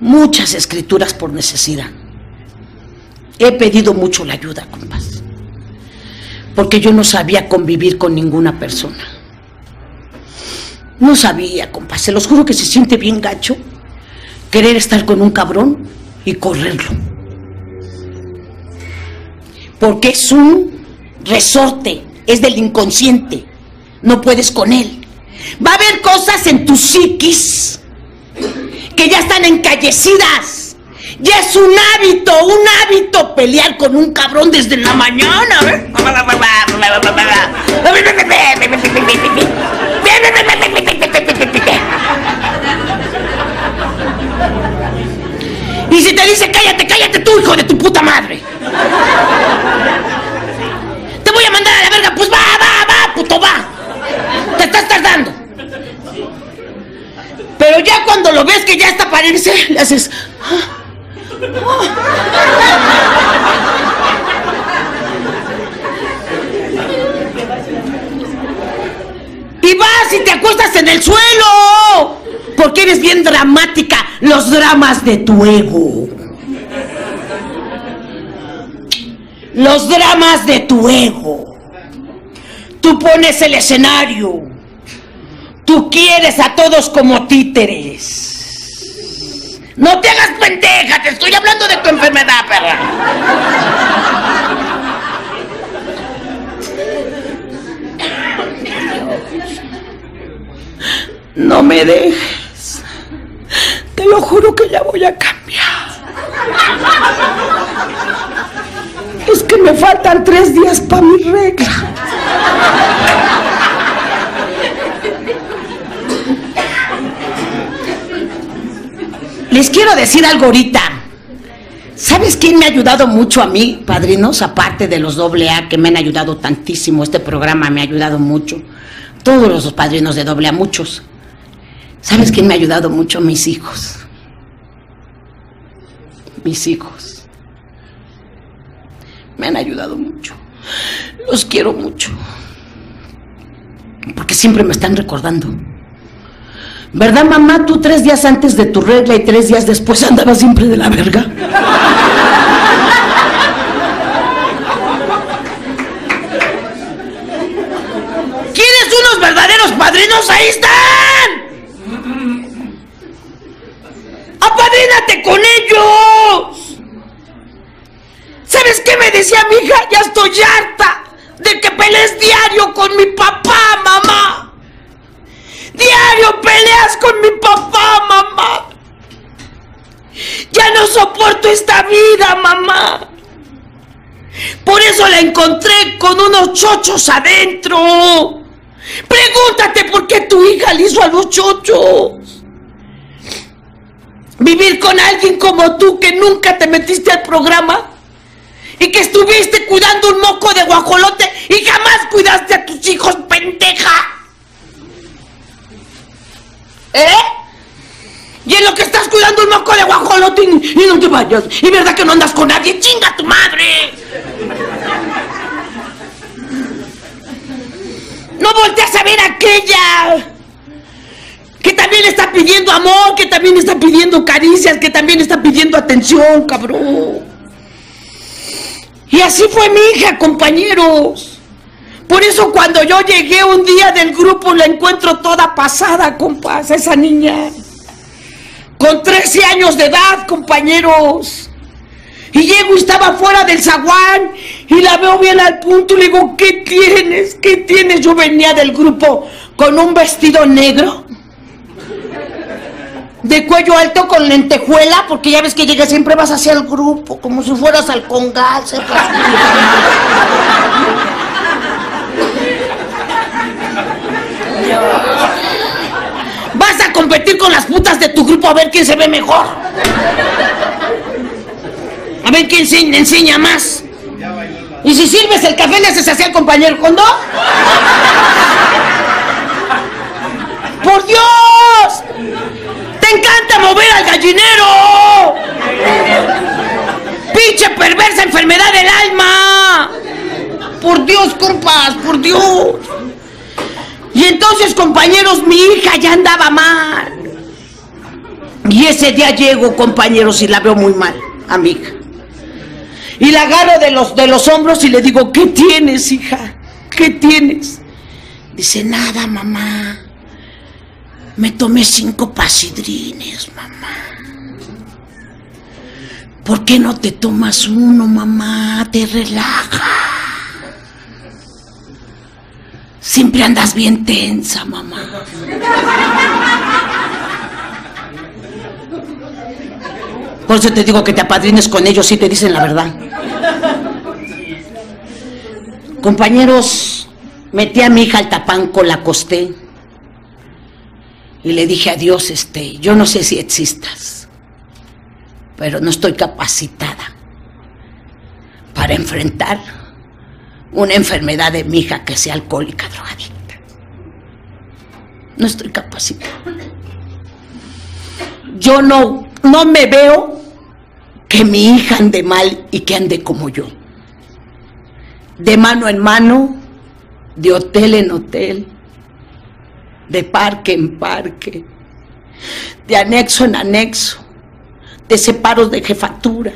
Muchas escrituras por necesidad. He pedido mucho la ayuda, compas. Porque yo no sabía convivir con ninguna persona. No sabía, compas. Se los juro que se siente bien gacho querer estar con un cabrón y correrlo. Porque es un resorte, es del inconsciente. No puedes con él. Va a haber cosas en tu psiquis que ya están encallecidas. Ya es un hábito, un hábito pelear con un cabrón desde la mañana. Y si te dice cállate, cállate tú, hijo de tu puta madre. Te voy a mandar a la verga, pues va, puto, va. Te estás tardando. Pero ya cuando lo ves que ya está para irse, le haces. Y vas y te acuestas en el suelo. Porque eres bien dramática. Los dramas de tu ego. Los dramas de tu ego. Tú pones el escenario. Tú quieres a todos como títeres. No te hagas pendeja, te estoy hablando de tu enfermedad, perra. No me dejes. Te lo juro que ya voy a cambiar. Es que me faltan tres días para mi regla. Les quiero decir algo ahorita. ¿Sabes quién me ha ayudado mucho a mí, padrinos? Aparte de los doble A que me han ayudado tantísimo. Este programa me ha ayudado mucho. Todos los padrinos de doble A, muchos. ¿Sabes quién me ha ayudado mucho? Mis hijos. Mis hijos. Me han ayudado mucho. Los quiero mucho. Porque siempre me están recordando. ¿Verdad, mamá? Tú tres días antes de tu regla y tres días después andabas siempre de la verga. ¿Quieres unos verdaderos padrinos? Ahí están. ¡Apadrínate con ellos! ¿Sabes qué me decía mi hija? Ya estoy harta de que pelees diario con mi papá, mamá. Diario peleas con mi papá, mamá. Ya no soporto esta vida, mamá. Por eso la encontré con unos chochos adentro. Pregúntate por qué tu hija le hizo a los chochos. Vivir con alguien como tú que nunca te metiste al programa y que estuviste cuidando un moco de guajolote y jamás cuidaste a tus hijos, pendeja. ¿Eh? Y en lo que estás cuidando un moco de guajolote y, no te vayas. Y verdad que no andas con nadie, chinga tu madre. No volteas a ver a aquella que también está pidiendo amor, que también está pidiendo caricias, que también está pidiendo atención, cabrón. Y así fue mi hija, compañeros. Por eso cuando yo llegué un día del grupo la encuentro toda pasada, compas, esa niña. Con 13 años de edad, compañeros. Y llego y estaba fuera del zaguán y la veo bien al punto y le digo, ¿qué tienes? ¿Qué tienes? Yo venía del grupo con un vestido negro, de cuello alto con lentejuela, porque ya ves que llega siempre vas hacia el grupo, como si fueras al congal, Vas a competir con las putas de tu grupo a ver quién se ve mejor. A ver quién enseña, enseña más. Y si sirves el café, le haces así al compañero Condo. ¡Por Dios! ¡Te encanta mover al gallinero! ¡Pinche perversa enfermedad del alma! ¡Por Dios, compas! ¡Por Dios! Y entonces, compañeros, mi hija ya andaba mal. Y ese día llego, compañeros, y la veo muy mal, a mi hija. Y la agarro de los, de los hombros y le digo, ¿qué tienes, hija? ¿Qué tienes? Dice, nada, mamá. Me tomé cinco pasidrines, mamá. ¿Por qué no te tomas uno, mamá? Te relaja. Siempre andas bien tensa, mamá. Por eso te digo que te apadrines con ellos si te dicen la verdad. Compañeros, metí a mi hija al tapanco, la acosté y le dije a Dios, este, yo no sé si existas, pero no estoy capacitada para enfrentar una enfermedad de mi hija que sea alcohólica, drogadicta. No estoy capacitada. Yo no, no me veo que mi hija ande mal y que ande como yo. De mano en mano, de hotel en hotel, de parque en parque, de anexo en anexo, de separos de jefatura,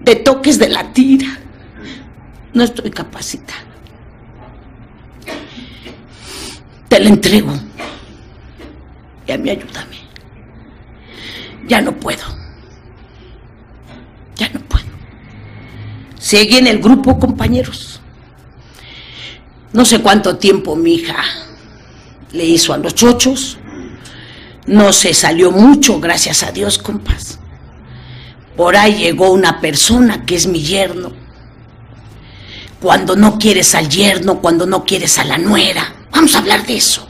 de toques de la tira. No estoy capacitada. Te la entrego. Y a mí ayúdame. Ya no puedo. Ya no puedo. Seguí en el grupo, compañeros. No sé cuánto tiempo mi hija le hizo a los chochos. No se salió mucho, gracias a Dios, compas. Por ahí llegó una persona que es mi yerno. Cuando no quieres al yerno, cuando no quieres a la nuera. Vamos a hablar de eso.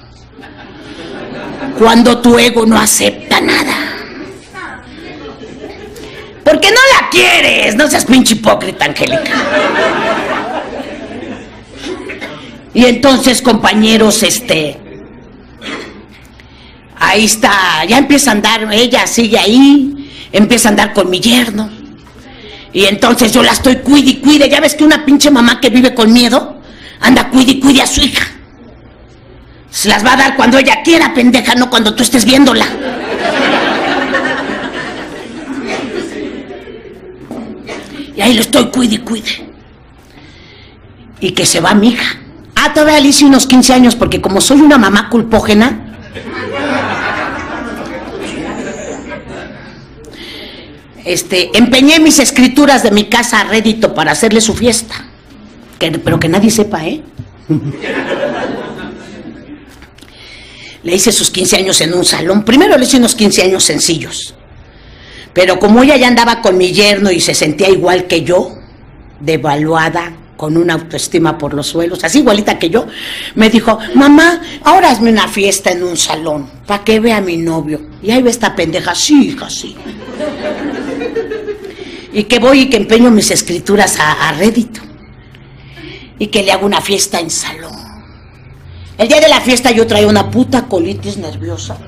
Cuando tu ego no acepta nada. Porque no la quieres, no seas pinche hipócrita, Angélica. Y entonces, compañeros, este, ahí está, ya empieza a andar, ella sigue ahí, empieza a andar con mi yerno. Y entonces yo la estoy cuide y cuide. Ya ves que una pinche mamá que vive con miedo anda cuide y cuide a su hija. Se las va a dar cuando ella quiera, pendeja, no cuando tú estés viéndola. Y ahí lo estoy cuide y cuide. Y que se va mi hija. Ah, todavía le hice unos 15 años porque como soy una mamá culpógena, este, empeñé mis escrituras de mi casa a rédito para hacerle su fiesta. pero que nadie sepa, ¿eh? le hice sus 15 años en un salón. Primero le hice unos 15 años sencillos. Pero como ella ya andaba con mi yerno y se sentía igual que yo, devaluada, con una autoestima por los suelos, así igualita que yo, me dijo, mamá, ahora hazme una fiesta en un salón, para que vea a mi novio. Y ahí ve esta pendeja, sí, hija, sí y que voy y que empeño mis escrituras a, rédito y que le hago una fiesta en salón. El día de la fiesta yo traía una puta colitis nerviosa.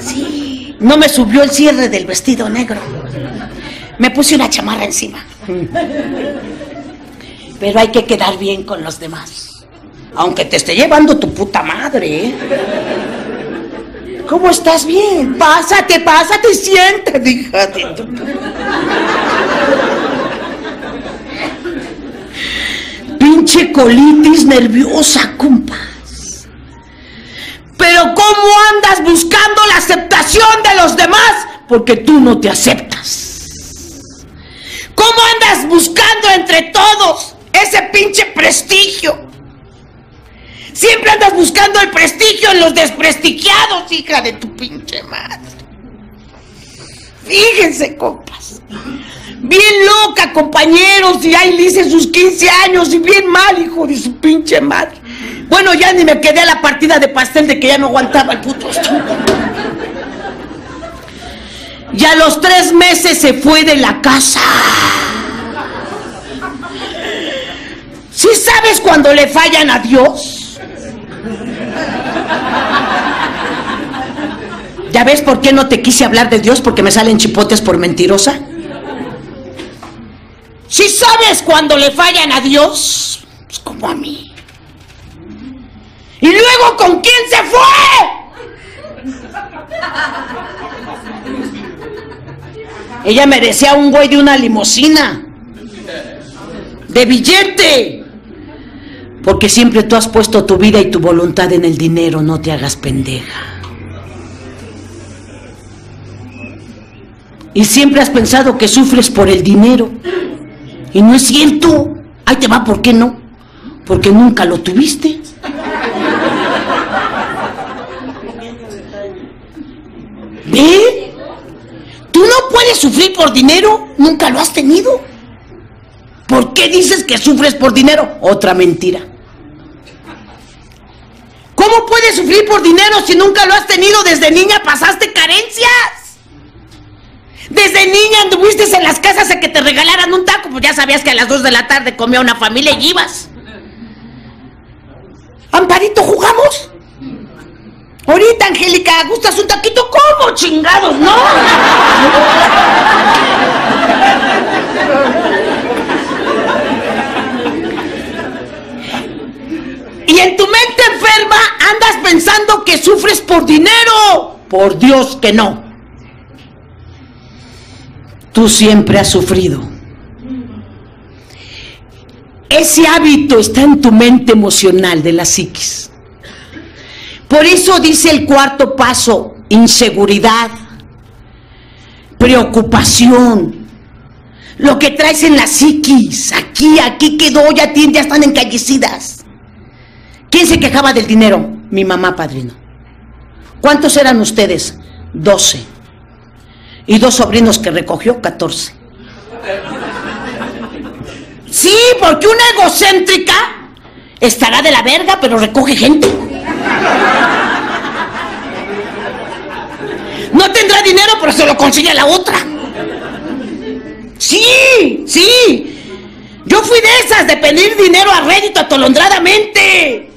Sí, no me subió el cierre del vestido negro. Me puse una chamarra encima. Pero hay que quedar bien con los demás. Aunque te esté llevando tu puta madre. ¿eh? ¿Cómo estás bien? Pásate, pásate, siéntate, hija de tu... Pinche colitis nerviosa, compas. Pero ¿cómo andas buscando la aceptación de los demás? Porque tú no te aceptas. ¿Cómo andas buscando entre todos ese pinche prestigio? Siempre andas buscando el prestigio en los desprestigiados, hija de tu pinche madre. Fíjense, compas. Bien loca, compañeros, y ahí dice sus 15 años y bien mal, hijo de su pinche madre. Bueno, ya ni me quedé a la partida de pastel de que ya no aguantaba el puto estómago. Ya a los tres meses se fue de la casa. ¿Sí sabes cuando le fallan a Dios? ¿Ya ves por qué no te quise hablar de Dios? Porque me salen chipotes por mentirosa. ¿Sí sabes cuando le fallan a Dios? Pues como a mí. ¿Y luego con quién se fue? Ella merecía un güey de una limosina. De billete. Porque siempre tú has puesto tu vida y tu voluntad en el dinero, no te hagas pendeja. Y siempre has pensado que sufres por el dinero. Y no es cierto. Ahí te va, ¿por qué no? Porque nunca lo tuviste. ¿Ve? Tú no puedes sufrir por dinero, nunca lo has tenido. ¿Por qué dices que sufres por dinero? Otra mentira. ¿Cómo puedes sufrir por dinero si nunca lo has tenido? Desde niña pasaste carencias. Desde niña anduviste en las casas a que te regalaran un taco, pues ya sabías que a las 2 de la tarde comía una familia y ibas. Amparito, ¿jugamos? Ahorita, Angélica, ¿gustas un taquito? ¿Cómo, chingados, no? Y en tu andas pensando que sufres por dinero. Por Dios que no. Tú siempre has sufrido. Ese hábito está en tu mente emocional de la psiquis. Por eso dice el cuarto paso, inseguridad, preocupación, lo que traes en la psiquis, aquí, aquí quedó, ya, ya están encallecidas. ¿Quién se quejaba del dinero? Mi mamá, padrino. ¿Cuántos eran ustedes? Doce. Y dos sobrinos que recogió, catorce. Sí, porque una egocéntrica estará de la verga, pero recoge gente. No tendrá dinero, pero se lo consigue a la otra. Sí, sí. Yo fui de esas, de pedir dinero a rédito atolondradamente.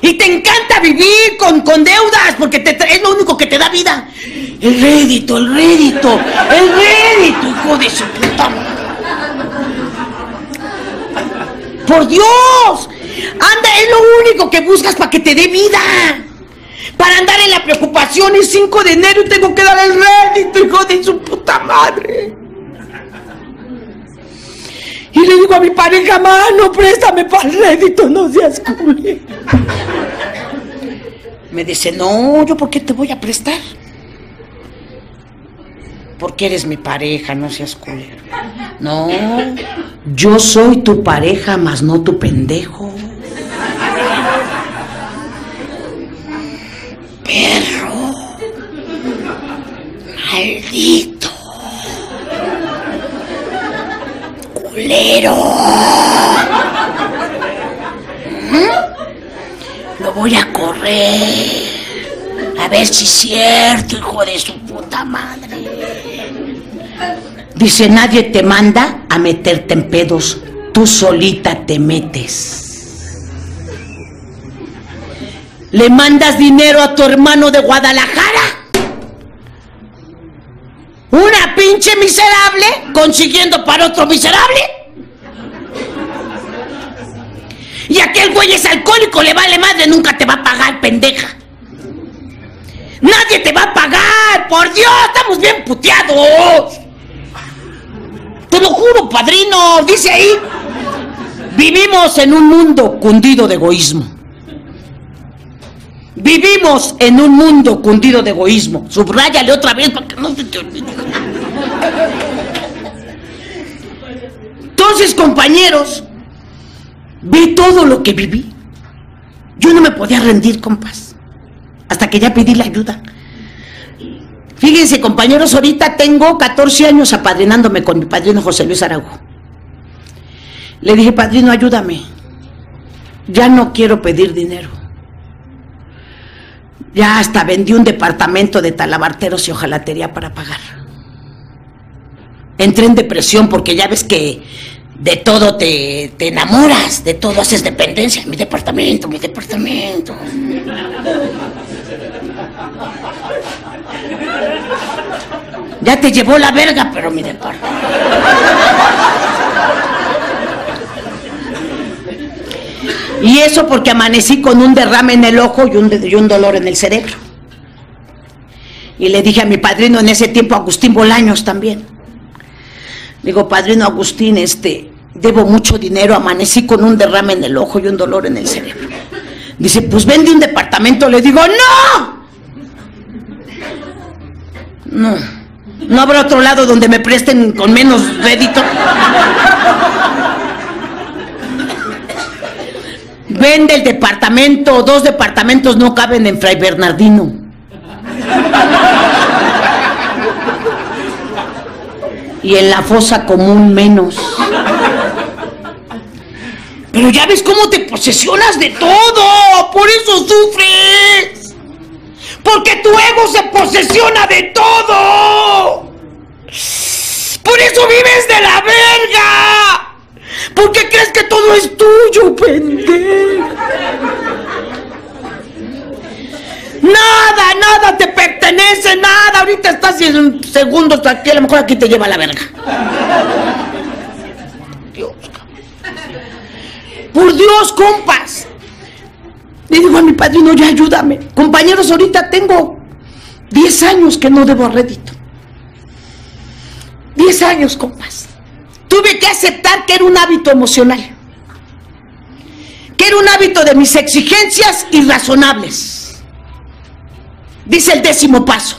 Y te encanta vivir con, con deudas, porque te, es lo único que te da vida. El rédito, el rédito, el rédito, hijo de su puta Por Dios, anda, es lo único que buscas para que te dé vida. Para andar en la preocupación el 5 de enero tengo que dar el rédito, hijo de su puta madre. Y le digo a mi pareja, mano, préstame para el rédito, no seas culero. Me dice, no, yo por qué te voy a prestar. Porque eres mi pareja, no seas culero. No, yo soy tu pareja, más no tu pendejo. Perro. Maldito. Culero. ¿Mm? Lo voy a correr. A ver si es cierto, hijo de su puta madre. Dice, nadie te manda a meterte en pedos, tú solita te metes. ¿Le mandas dinero a tu hermano de Guadalajara? Una pinche miserable consiguiendo para otro miserable. Y aquel güey es alcohólico, le vale madre, nunca te va a pagar, pendeja. Nadie te va a pagar, por Dios, estamos bien puteados. Te lo juro, padrino, dice ahí. Vivimos en un mundo cundido de egoísmo. Vivimos en un mundo cundido de egoísmo. Subráyale otra vez para que no se te olvide. Entonces, compañeros, vi todo lo que viví. Yo no me podía rendir, compas, hasta que ya pedí la ayuda. Fíjense, compañeros, ahorita tengo 14 años apadrinándome con mi padrino José Luis Araujo. Le dije, padrino, ayúdame. Ya no quiero pedir dinero. Ya hasta vendí un departamento de talabarteros y ojalatería para pagar. Entré en depresión porque ya ves que de todo te, enamoras, de todo haces dependencia. Mi departamento, mi departamento. Ya te llevó la verga, pero mi departamento. Y eso porque amanecí con un derrame en el ojo y un, y un dolor en el cerebro. Y le dije a mi padrino en ese tiempo, Agustín Bolaños también. Digo, padrino Agustín, este, debo mucho dinero, amanecí con un derrame en el ojo y un dolor en el cerebro. Dice, pues vende un departamento. Le digo, no. No. No habrá otro lado donde me presten con menos rédito. Vende el departamento, dos departamentos no caben en Fray Bernardino. Y en la fosa común menos. Pero ya ves cómo te posesionas de todo, por eso sufres. Porque tu ego se posesiona de todo. Por eso vives de la verga. ¿Por qué crees que todo es tuyo, pendejo? Nada, nada te pertenece, nada. Ahorita estás en segundos aquí, a lo mejor aquí te lleva la verga. Dios, por Dios, compas. Le digo a mi padrino, ya ayúdame. Compañeros, ahorita tengo 10 años que no debo rédito. 10 años, compas. Tuve que aceptar que era un hábito emocional, que era un hábito de mis exigencias irrazonables. Dice el décimo paso,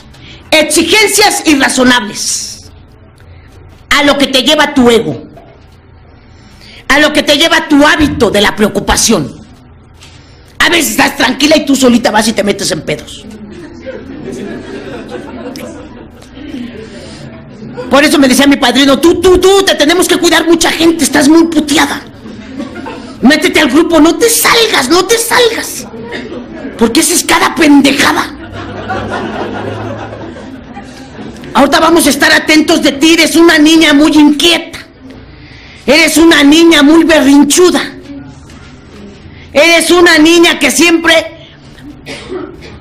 exigencias irrazonables a lo que te lleva tu ego, a lo que te lleva tu hábito de la preocupación. A veces estás tranquila y tú solita vas y te metes en pedos. Por eso me decía mi padrino, tú, tú, tú, te tenemos que cuidar mucha gente, estás muy puteada. Métete al grupo, no te salgas, no te salgas. Porque esa es cada pendejada. Ahorita vamos a estar atentos de ti, eres una niña muy inquieta. Eres una niña muy berrinchuda. Eres una niña que siempre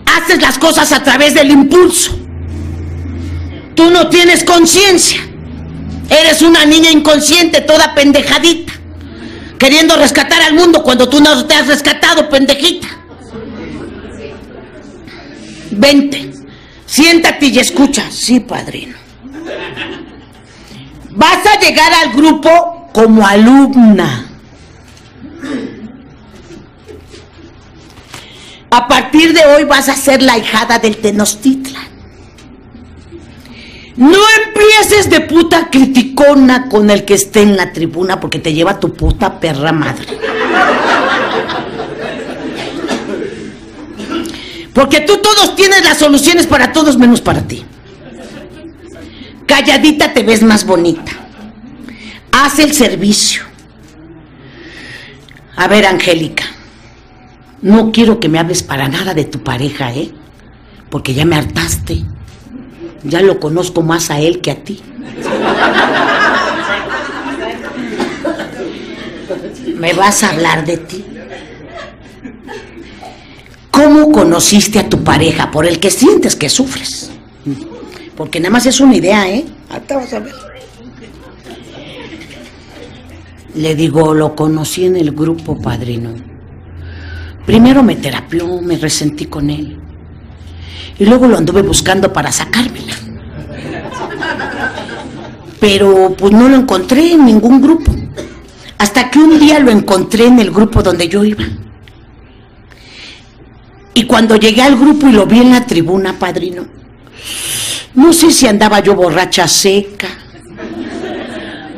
haces las cosas a través del impulso. Tú no tienes conciencia. Eres una niña inconsciente, toda pendejadita. Queriendo rescatar al mundo cuando tú no te has rescatado, pendejita. Vente, siéntate y escucha. Sí, padrino. Vas a llegar al grupo como alumna. A partir de hoy vas a ser la hijada del Tenochtitlan. No empieces de puta criticona con el que esté en la tribuna porque te lleva tu puta perra madre. Porque tú todos tienes las soluciones para todos menos para ti. Calladita te ves más bonita. Haz el servicio. A ver, Angélica, no quiero que me hables para nada de tu pareja, ¿eh? Porque ya me hartaste. Ya lo conozco más a él que a ti. ¿Me vas a hablar de ti? ¿Cómo conociste a tu pareja por el que sientes que sufres? Porque nada más es una idea, ¿eh? Ahorita vas a ver. Le digo, lo conocí en el grupo, padrino. Primero me terapió, me resentí con él. Y luego lo anduve buscando para sacármela. Pero pues no lo encontré en ningún grupo. Hasta que un día lo encontré en el grupo donde yo iba. Y cuando llegué al grupo y lo vi en la tribuna, padrino, no sé si andaba yo borracha seca,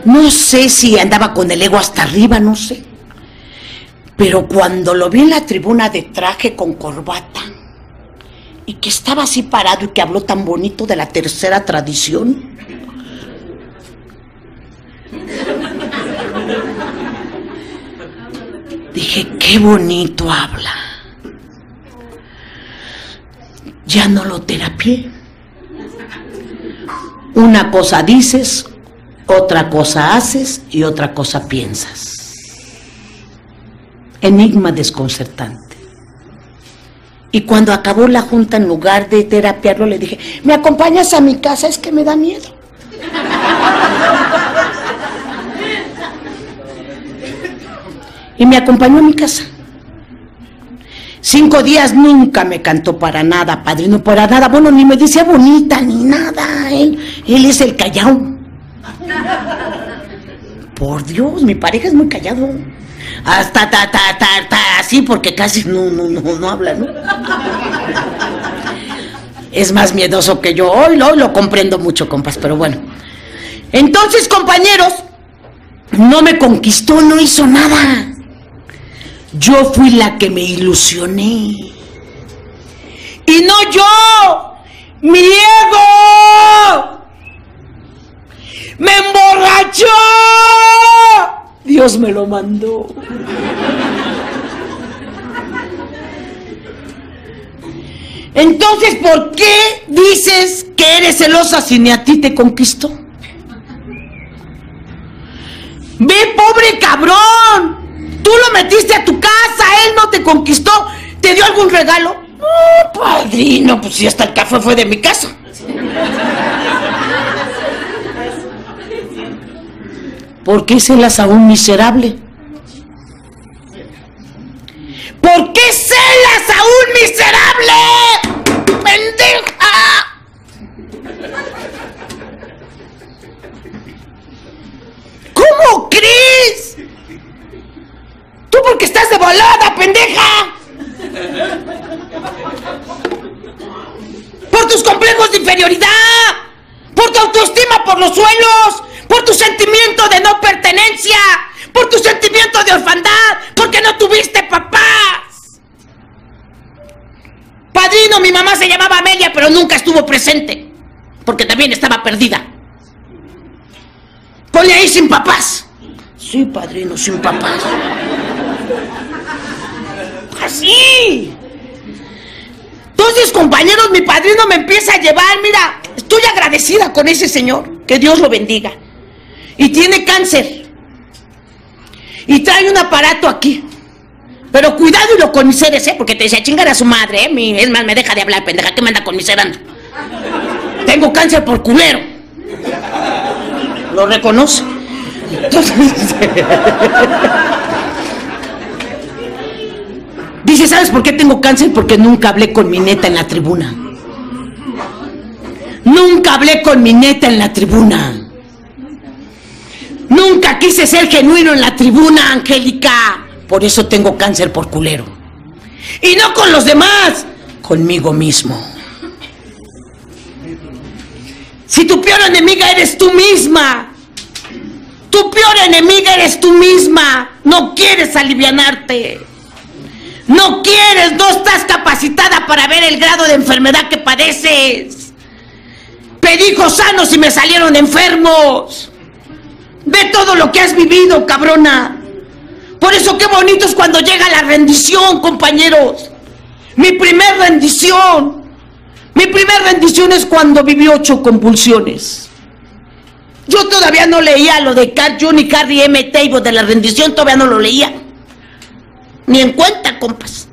no sé si andaba con el ego hasta arriba, no sé. Pero cuando lo vi en la tribuna de traje con corbata y que estaba así parado y que habló tan bonito de la tercera tradición, dije, qué bonito habla. Ya no lo terapié. Una cosa dices, otra cosa haces y otra cosa piensas. Enigma desconcertante. Y cuando acabó la junta, en lugar de terapiarlo, le dije, ¿me acompañas a mi casa? Es que me da miedo. Y me acompañó a mi casa. Cinco días nunca me cantó para nada, padrino, para nada. Bueno, ni me decía bonita, ni nada. Él, es el callao. Por Dios, mi pareja es muy callado. Hasta ta, ta, ta, ta, así porque casi no, no, no, no habla, ¿no? Es más miedoso que yo. Hoy lo, lo comprendo mucho, compas, pero bueno. Entonces, compañeros, no me conquistó, no hizo nada. Yo fui la que me ilusioné. Y no yo, mi ego. Me emborrachó. Dios me lo mandó. Entonces, ¿por qué dices que eres celosa si ni a ti te conquistó? Ve, pobre cabrón. Tú lo metiste a tu casa, él no te conquistó. ¿Te dio algún regalo? No, padrino, pues si hasta el café fue de mi casa. ¿Por qué celas a un miserable? ¿Por qué celas a un miserable? ¡Pendeja! ¿Cómo crees? Porque estás de volada, pendeja. Por tus complejos de inferioridad. Por tu autoestima por los suelos. Por tu sentimiento de no pertenencia. Por tu sentimiento de orfandad. Porque no tuviste papás. Padrino, mi mamá se llamaba Amelia, pero nunca estuvo presente. Porque también estaba perdida. Ponle ahí sin papás. Sí, padrino, sin papás. Así. Entonces, compañeros, mi padrino me empieza a llevar, mira, estoy agradecida con ese señor, que Dios lo bendiga. Y tiene cáncer. Y trae un aparato aquí. Pero cuidado y lo conmiseres, ¿eh? Porque te decía chingar a su madre, ¿eh? es más, me deja de hablar, pendeja, que me anda conmiserando. Tengo cáncer por culero. Lo reconoce. Dice, ¿sabes por qué tengo cáncer? Porque nunca hablé con mi neta en la tribuna. Nunca hablé con mi neta en la tribuna. Nunca quise ser genuino en la tribuna, Angélica. Por eso tengo cáncer por culero. Y no con los demás, conmigo mismo. Si tu peor enemiga eres tú misma, tu peor enemiga eres tú misma. No quieres alivianarte. No quieres, no estás capacitada para ver el grado de enfermedad que padeces. Pedí sanos y me salieron enfermos. Ve todo lo que has vivido, cabrona. Por eso qué bonito es cuando llega la rendición, compañeros. Mi primer rendición. Mi primer rendición es cuando viví ocho convulsiones. Yo todavía no leía lo de Carl Jr. y Carrie M. Table de la rendición, todavía no lo leía. Ni en cuenta, compas.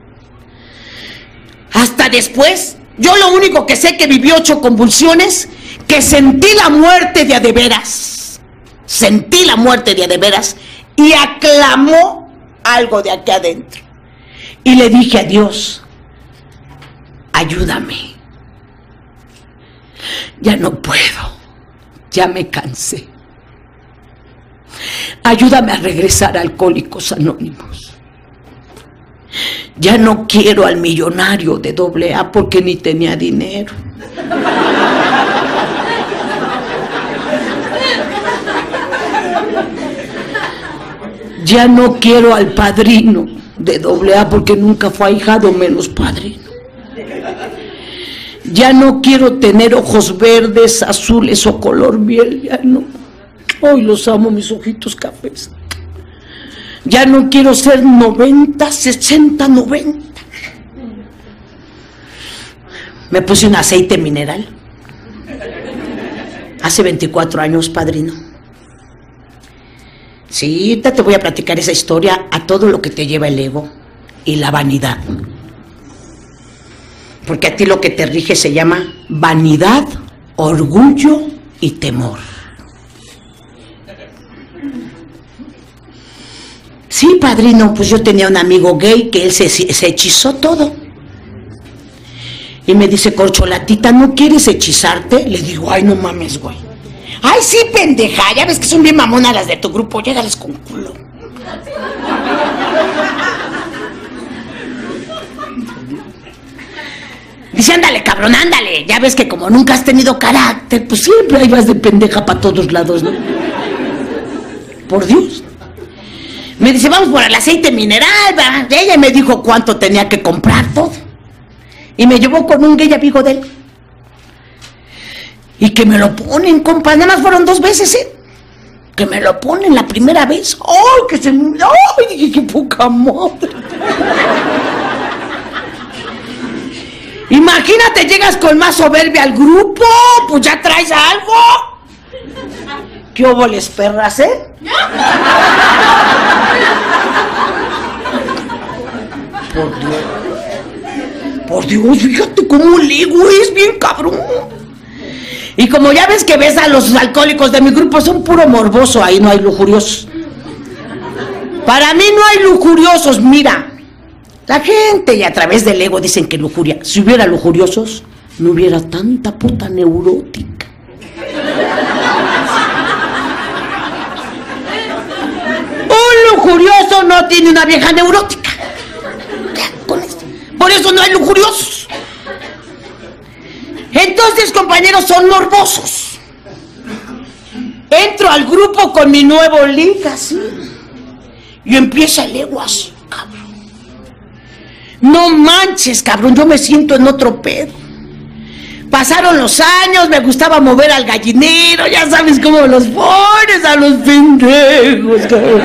Hasta después, yo lo único que sé que viví ocho convulsiones, que sentí la muerte de adeveras, sentí la muerte de adeveras y aclamó algo de aquí adentro. Y le dije a Dios, ayúdame. Ya no puedo, ya me cansé. Ayúdame a regresar a Alcohólicos Anónimos. Ya no quiero al millonario de doble A porque ni tenía dinero. Ya no quiero al padrino de doble A porque nunca fue ahijado menos padrino. Ya no quiero tener ojos verdes, azules o color miel, ya no. Hoy los amo mis ojitos cafés. Ya no quiero ser 90, 60, 90. Me puse un aceite mineral. Hace 24 años, padrino. Sí, te voy a platicar esa historia a todo lo que te lleva el ego y la vanidad. Porque a ti lo que te rige se llama vanidad, orgullo y temor. Sí, padrino, pues yo tenía un amigo gay que él se, se hechizó todo. Y me dice, corcholatita, ¿no quieres hechizarte? Le digo, ay, no mames, güey. Ay, sí, pendeja, ya ves que son bien mamonas las de tu grupo, llégales con culo. Dice, ándale, cabrón, ándale. Ya ves que como nunca has tenido carácter, pues siempre ahí vas de pendeja para todos lados, ¿no? Por Dios. Me dice, vamos por el aceite mineral, ¿verdad? Ella me dijo cuánto tenía que comprar todo. Y me llevó con un gay amigo de él. Y que me lo ponen, compa. Nada más fueron dos veces, ¿eh? Que me lo ponen la primera vez. ¡Ay, que se. ¡Ay, qué poca madre! Imagínate, llegas con más soberbia al grupo, pues ya traes algo. ¿Qué óboles, perras, eh? Por Dios. Por Dios, fíjate cómo el ego es bien cabrón. Y como ya ves que ves a los alcohólicos de mi grupo, son puro morboso, ahí no hay lujuriosos. Para mí no hay lujuriosos, mira. La gente y a través del ego dicen que lujuria. Si hubiera lujuriosos, no hubiera tanta puta neurótica. Un lujurioso no tiene una vieja neurótica. Por eso no hay lujuriosos. Entonces, compañeros, son morbosos. Entro al grupo con mi nuevo link así. Y empieza el ego así, cabrón. No manches, cabrón, yo me siento en otro pedo. Pasaron los años, me gustaba mover al gallinero, ya sabes cómo los pones a los pendejos, cabrón.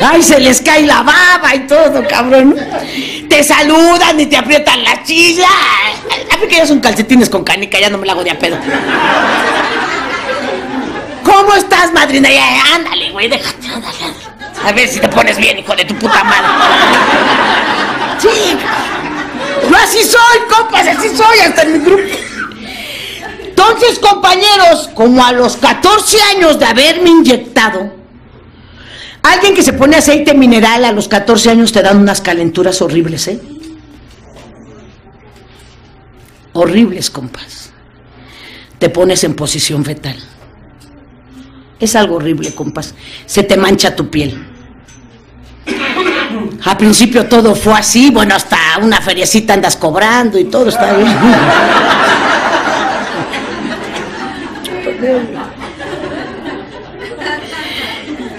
Ay, se les cae la baba y todo, cabrón. Te saludan y te aprietan la chilla. A mí que ya son calcetines con canica, ya no me la hago de a pedo. ¿Cómo estás, madrina? Ya, ándale, güey, déjate, ándale, A ver si te pones bien, hijo de tu puta madre. Sí, yo así soy, compas, así soy, hasta en mi grupo. Entonces, compañeros, como a los 14 años de haberme inyectado, alguien que se pone aceite mineral a los 14 años te dan unas calenturas horribles, ¿eh? Horribles, compas. Te pones en posición fetal. Es algo horrible, compas. Se te mancha tu piel. A principio todo fue así, bueno, hasta una feriecita andas cobrando y todo está bien.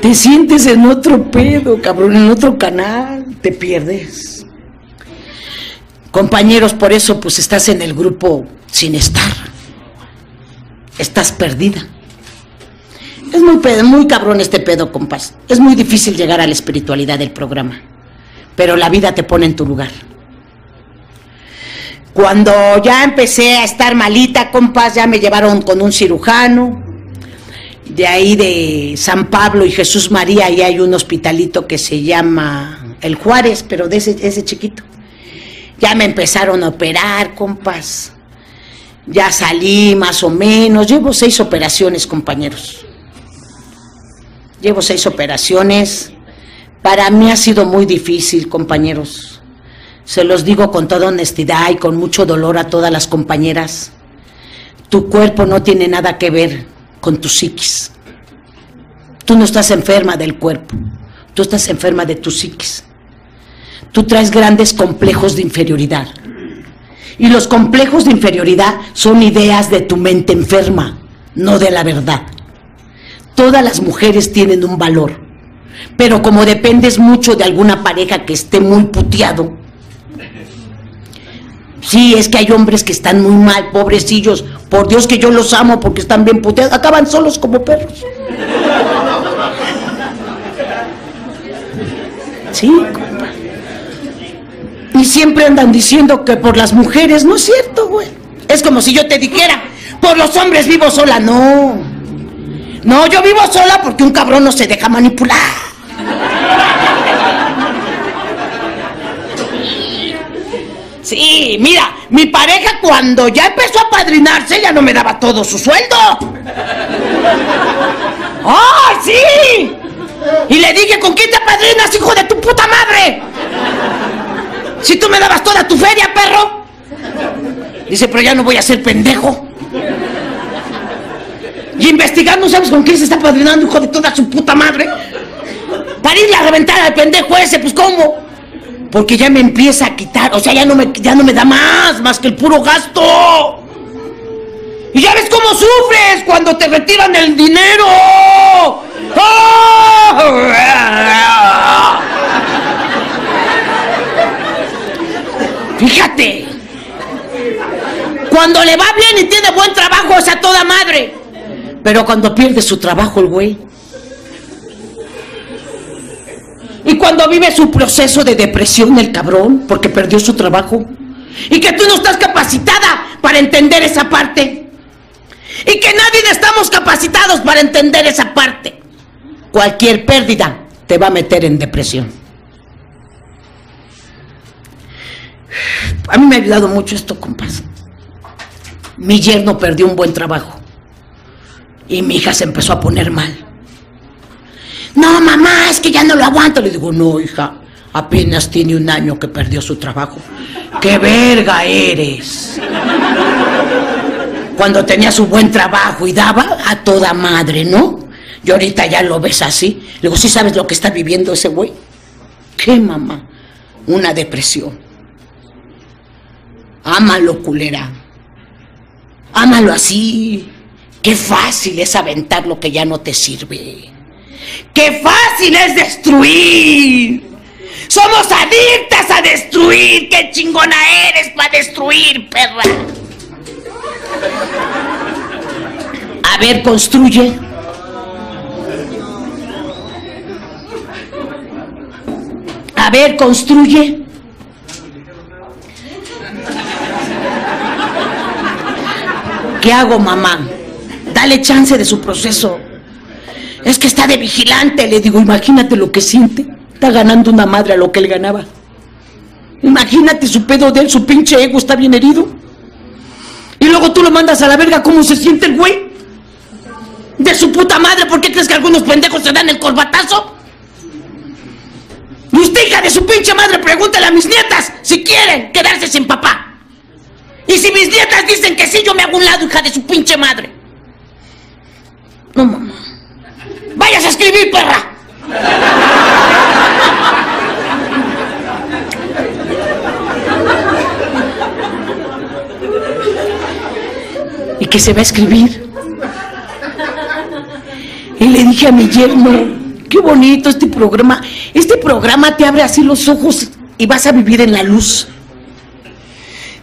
Te sientes en otro pedo, cabrón, en otro canal, te pierdes. Compañeros, por eso pues estás en el grupo sin estar. Estás perdida. Es muy, muy cabrón este pedo, compas. Es muy difícil llegar a la espiritualidad del programa. Pero la vida te pone en tu lugar. Cuando ya empecé a estar malita, compas, ya me llevaron con un cirujano. De ahí de San Pablo y Jesús María, ahí hay un hospitalito que se llama El Juárez, pero de ese, ese chiquito. Ya me empezaron a operar, compas. Ya salí más o menos. Llevo seis operaciones, compañeros. Llevo seis operaciones. Para mí ha sido muy difícil, compañeros. Se los digo con toda honestidad y con mucho dolor a todas las compañeras. Tu cuerpo no tiene nada que ver con tu psiquis. Tú no estás enferma del cuerpo, tú estás enferma de tu psiquis. Tú traes grandes complejos de inferioridad. Y los complejos de inferioridad son ideas de tu mente enferma, no de la verdad. Todas las mujeres tienen un valor, pero como dependes mucho de alguna pareja que esté muy puteado, sí, es que hay hombres que están muy mal, pobrecillos, por Dios que yo los amo porque están bien puteados, acaban solos como perros. Sí, y siempre andan diciendo que por las mujeres, no es cierto, güey. Es como si yo te dijera, por los hombres vivo sola. No. No, yo vivo sola porque un cabrón no se deja manipular. Sí, mira, mi pareja cuando ya empezó a padrinarse ya no me daba todo su sueldo. ¡Ay, sí! Y le dije, ¿con quién te padrinas, hijo de tu puta madre? Si tú me dabas toda tu feria, perro. Dice, pero ya no voy a ser pendejo. Y investigando, ¿sabes con quién se está padrinando, hijo de toda su puta madre? Para irle a reventar al pendejo ese, pues ¿cómo? Porque ya me empieza a quitar, o sea, ya no me, ya no me da más, más que el puro gasto. Y ya ves cómo sufres cuando te retiran el dinero. Fíjate. Cuando le va bien y tiene buen trabajo es a toda madre. Pero cuando pierde su trabajo el güey. Y cuando vive su proceso de depresión el cabrón porque perdió su trabajo. Y que tú no estás capacitada para entender esa parte. Y que nadie estamos capacitados para entender esa parte. Cualquier pérdida te va a meter en depresión. A mí me ha ayudado mucho esto, compas. Mi yerno perdió un buen trabajo. Y mi hija se empezó a poner mal. No, mamá, es que ya no lo aguanto. Le digo, no, hija, apenas tiene un año que perdió su trabajo. ¡Qué verga eres! Cuando tenía su buen trabajo y daba a toda madre, ¿no? Y ahorita ya lo ves así. Le digo, ¿sí sabes lo que está viviendo ese güey? ¿Qué, mamá? Una depresión Ámalo, culera. Ámalo así. Qué fácil es aventar lo que ya no te sirve. Qué fácil es destruir. Somos adictas a destruir. Qué chingona eres para destruir, perra. A ver, construye. A ver, construye. ¿Qué hago, mamá? Dale chance de su proceso. Es que está de vigilante, le digo, imagínate lo que siente. Está ganando una madre a lo que él ganaba. Imagínate su pedo de él, su pinche ego está bien herido. Y luego tú lo mandas a la verga, ¿cómo se siente el güey? De su puta madre, ¿por qué crees que algunos pendejos se dan el corbatazo? Y usted, hija de su pinche madre, pregúntale a mis nietas si quieren quedarse sin papá. Y si mis nietas dicen que sí, yo me hago un lado, hija de su pinche madre. No, mamá. Vayas a escribir, perra. ¿Y que se va a escribir? Y le dije a mi yerno, qué bonito este programa. Este programa te abre así los ojos y vas a vivir en la luz.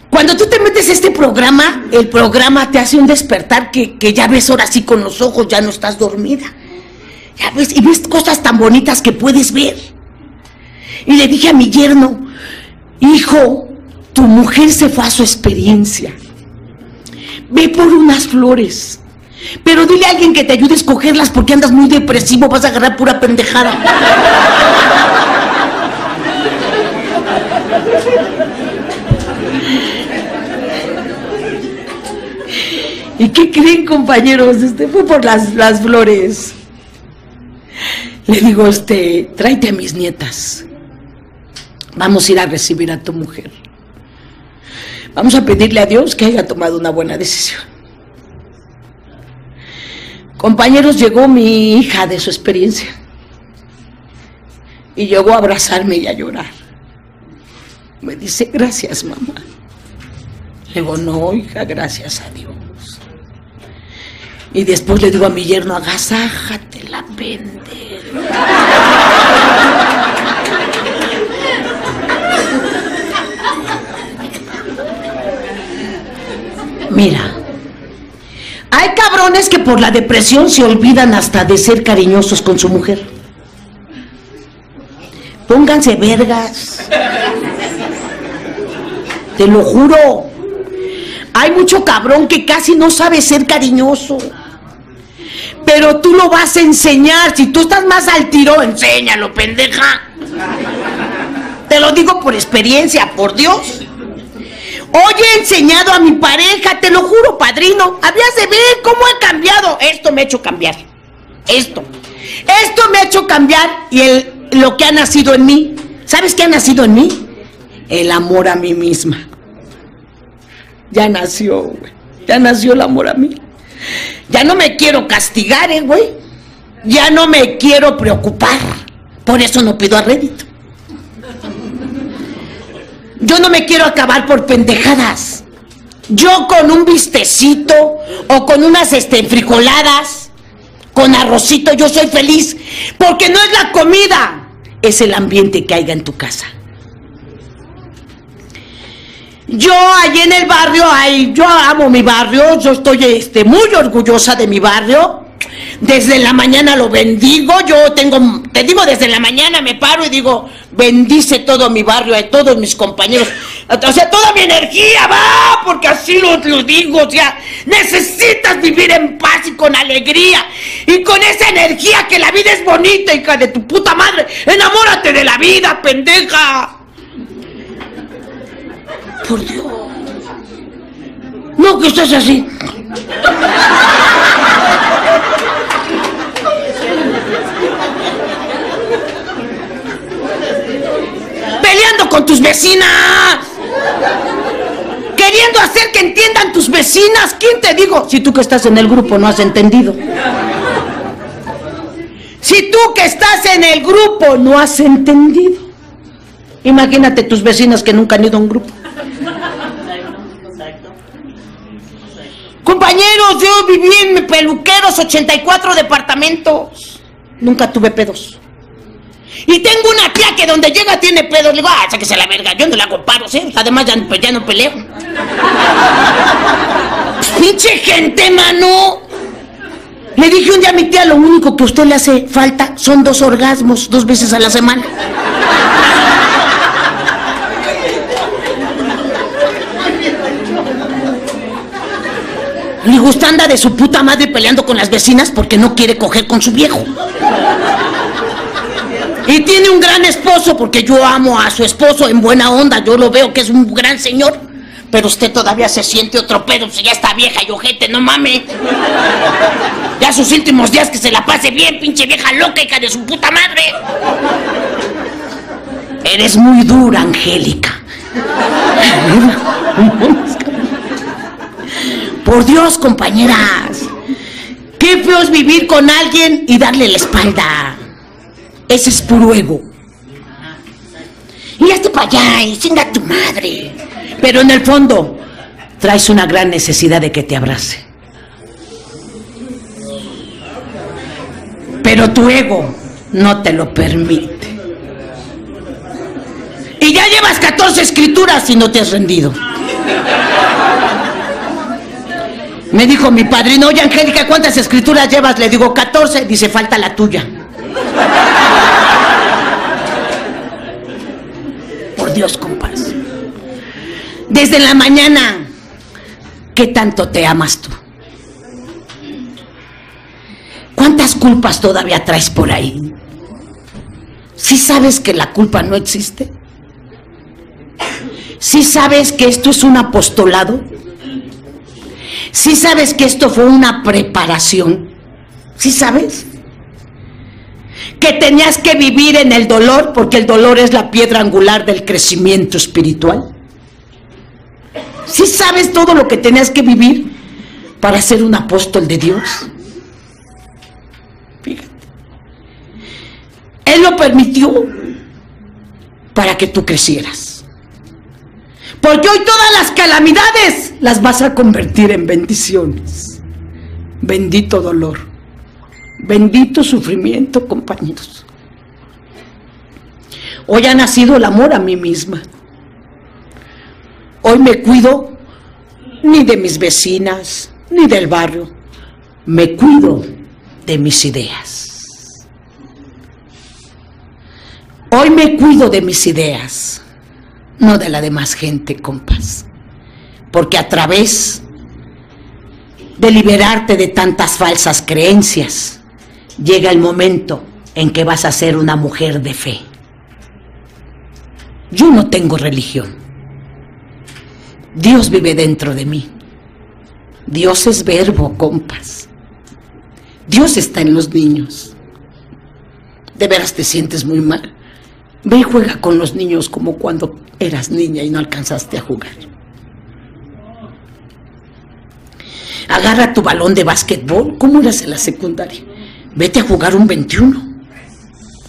Cuando tú te metes a este programa, el programa te hace un despertar que, ya ves ahora sí con los ojos, ya no estás dormida. Y ves cosas tan bonitas que puedes ver. Y le dije a mi yerno, hijo, tu mujer se fue a su experiencia. Ve por unas flores. Pero dile a alguien que te ayude a escogerlas porque andas muy depresivo, vas a agarrar pura pendejada. ¿Y qué creen, compañeros? Este fue por las, las flores. Le digo, este, tráete a mis nietas. Vamos a ir a recibir a tu mujer. Vamos a pedirle a Dios que haya tomado una buena decisión. Compañeros, llegó mi hija de su experiencia. Y llegó a abrazarme y a llorar. Me dice, gracias, mamá. Le digo, no, hija, gracias a Dios. Y después le digo a mi yerno, agasájate la pende. Mira, hay cabrones que por la depresión se olvidan hasta de ser cariñosos con su mujer. Pónganse vergas. Te lo juro. Hay mucho cabrón que casi no sabe ser cariñoso. Pero tú lo vas a enseñar. Si tú estás más al tiro, enséñalo, pendeja. Te lo digo por experiencia, por Dios. Hoy he enseñado a mi pareja, te lo juro, padrino. Habías de ver cómo he cambiado. Esto me ha hecho cambiar. Esto. Esto me ha hecho cambiar y el, lo que ha nacido en mí. ¿Sabes qué ha nacido en mí? El amor a mí misma. Ya nació, güey. Ya nació el amor a mí. Ya no me quiero castigar, eh, güey. Ya no me quiero preocupar. Por eso no pido arrédito. Yo no me quiero acabar por pendejadas. Yo con un vistecito o con unas este, frijoladas, con arrocito, yo soy feliz. Porque no es la comida, es el ambiente que haya en tu casa. Yo allí en el barrio, ay, yo amo mi barrio, yo estoy este, muy orgullosa de mi barrio. Desde la mañana lo bendigo, yo tengo, te digo, desde la mañana me paro y digo, bendice todo mi barrio, a todos mis compañeros, o sea, toda mi energía va, porque así lo, digo, o sea, necesitas vivir en paz y con alegría, y con esa energía que la vida es bonita, hija de tu puta madre, enamórate de la vida, pendeja. Por Dios. No, que estás así. Peleando con tus vecinas. Queriendo hacer que entiendan tus vecinas. ¿Quién te digo? Si tú que estás en el grupo no has entendido. Si tú que estás en el grupo no has entendido. Imagínate tus vecinas que nunca han ido a un grupo. Compañeros, yo viví en peluqueros 84 departamentos. Nunca tuve pedos. Y tengo una tía que donde llega tiene pedos. Le digo, ah, sáquese la verga. Yo no le hago paros, ¿eh? Además, ya, pues, ya no peleo. Pinche gente, mano. Le dije un día a mi tía, lo único que a usted le hace falta son dos orgasmos, dos veces a la semana. Le gusta anda de su puta madre peleando con las vecinas porque no quiere coger con su viejo. Y tiene un gran esposo porque yo amo a su esposo en buena onda. Yo lo veo que es un gran señor. Pero usted todavía se siente otro pedo, si ya está vieja y ojete, no mames. Ya sus últimos días que se la pase bien, pinche vieja loca, hija de su puta madre. Eres muy dura, Angélica. Por Dios, compañeras. Qué feo es vivir con alguien y darle la espalda. Ese es puro ego. Y hazte para allá y chinga tu madre. Pero en el fondo, traes una gran necesidad de que te abrace. Pero tu ego no te lo permite. Y ya llevas 14 escrituras y no te has rendido. Me dijo mi padrino, oye Angélica, ¿cuántas escrituras llevas? Le digo, 14. Dice, falta la tuya. Por Dios, compas. Desde la mañana, ¿qué tanto te amas tú? ¿Cuántas culpas todavía traes por ahí? ¿Sí sabes que la culpa no existe? ¿Sí sabes que esto es un apostolado? Si sabes que esto fue una preparación. ¿Sí sabes? Que tenías que vivir en el dolor porque el dolor es la piedra angular del crecimiento espiritual. Si sabes todo lo que tenías que vivir para ser un apóstol de Dios. Fíjate. Él lo permitió para que tú crecieras. Porque hoy todas las calamidades las vas a convertir en bendiciones. Bendito dolor. Bendito sufrimiento, compañeros. Hoy ha nacido el amor a mí misma. Hoy me cuido ni de mis vecinas, ni del barrio. Me cuido de mis ideas. Hoy me cuido de mis ideas, no de la demás gente, compas. Porque a través de liberarte de tantas falsas creencias, llega el momento en que vas a ser una mujer de fe. Yo no tengo religión. Dios vive dentro de mí. Dios es verbo, compas. Dios está en los niños. De veras te sientes muy mal. Ve y juega con los niños como cuando eras niña y no alcanzaste a jugar. Agarra tu balón de básquetbol. ¿Cómo eras en la secundaria? Vete a jugar un 21,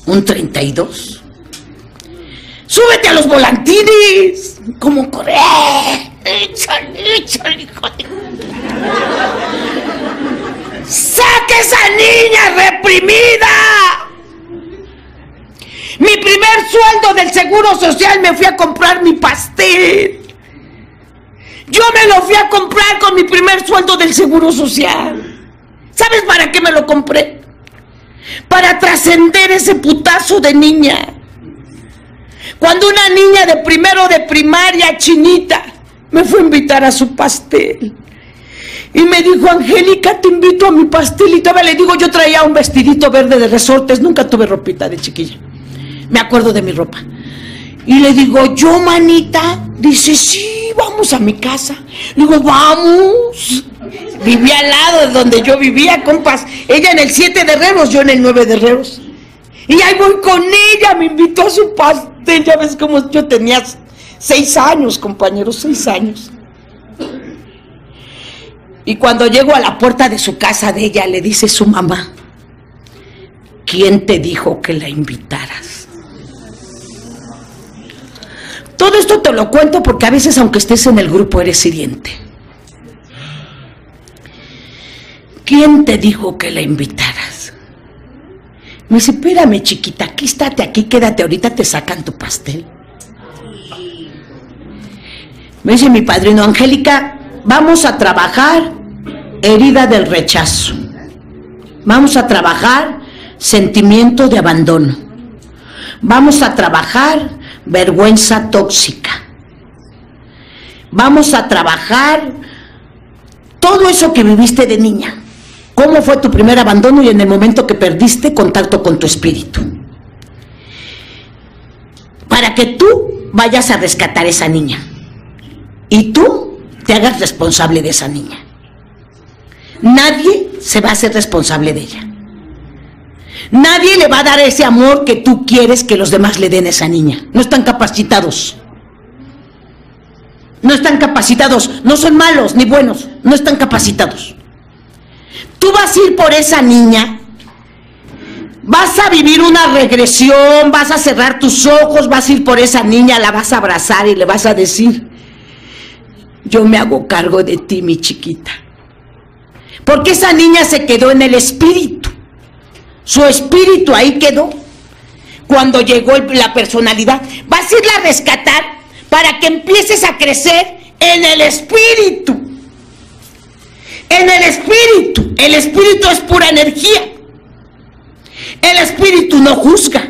un 32. Súbete a los volantines. Como correr. Échale, échale, hijo ¡Saque esa niña reprimida! Mi primer sueldo del seguro social me fui a comprar mi pastel. Yo me lo fui a comprar con mi primer sueldo del seguro social. ¿Sabes para qué me lo compré? Para trascender ese putazo de niña. Cuando una niña de primero de primaria, chinita, me fue a invitar a su pastel. Y me dijo, Angélica, te invito a mi pastel. Y todavía le digo, yo traía un vestidito verde de resortes, nunca tuve ropita de chiquilla. Me acuerdo de mi ropa. Y le digo, yo, manita, dice, sí, vamos a mi casa. Le digo, vamos. Vivía al lado de donde yo vivía, compas. Ella en el 7 de Herreros, yo en el 9 de Herreros. Y ahí voy con ella, me invitó a su pastel. Ya ves cómo yo tenía seis años, compañeros, seis años. Y cuando llego a la puerta de su casa de ella, le dice su mamá, ¿quién te dijo que la invitaras? Todo esto te lo cuento porque a veces aunque estés en el grupo eres hiriente. ¿Quién te dijo que la invitaras? Me dice, espérame chiquita, aquí estate, aquí quédate, ahorita te sacan tu pastel. Me dice mi padrino, Angélica, vamos a trabajar herida del rechazo. Vamos a trabajar sentimiento de abandono. Vamos a trabajar vergüenza tóxica. Vamos a trabajar todo eso que viviste de niña. ¿Cómo fue tu primer abandono y en el momento que perdiste contacto con tu espíritu? Para que tú vayas a rescatar a esa niña y tú te hagas responsable de esa niña. Nadie se va a hacer responsable de ella. Nadie le va a dar ese amor que tú quieres que los demás le den a esa niña. No están capacitados. No están capacitados. No son malos ni buenos. No están capacitados. Tú vas a ir por esa niña. Vas a vivir una regresión. Vas a cerrar tus ojos. Vas a ir por esa niña. La vas a abrazar y le vas a decir, yo me hago cargo de ti, mi chiquita. Porque esa niña se quedó en el espíritu. Su espíritu ahí quedó. Cuando llegó la personalidad, vas a irla a rescatar para que empieces a crecer en el espíritu. En el espíritu. El espíritu es pura energía. El espíritu no juzga.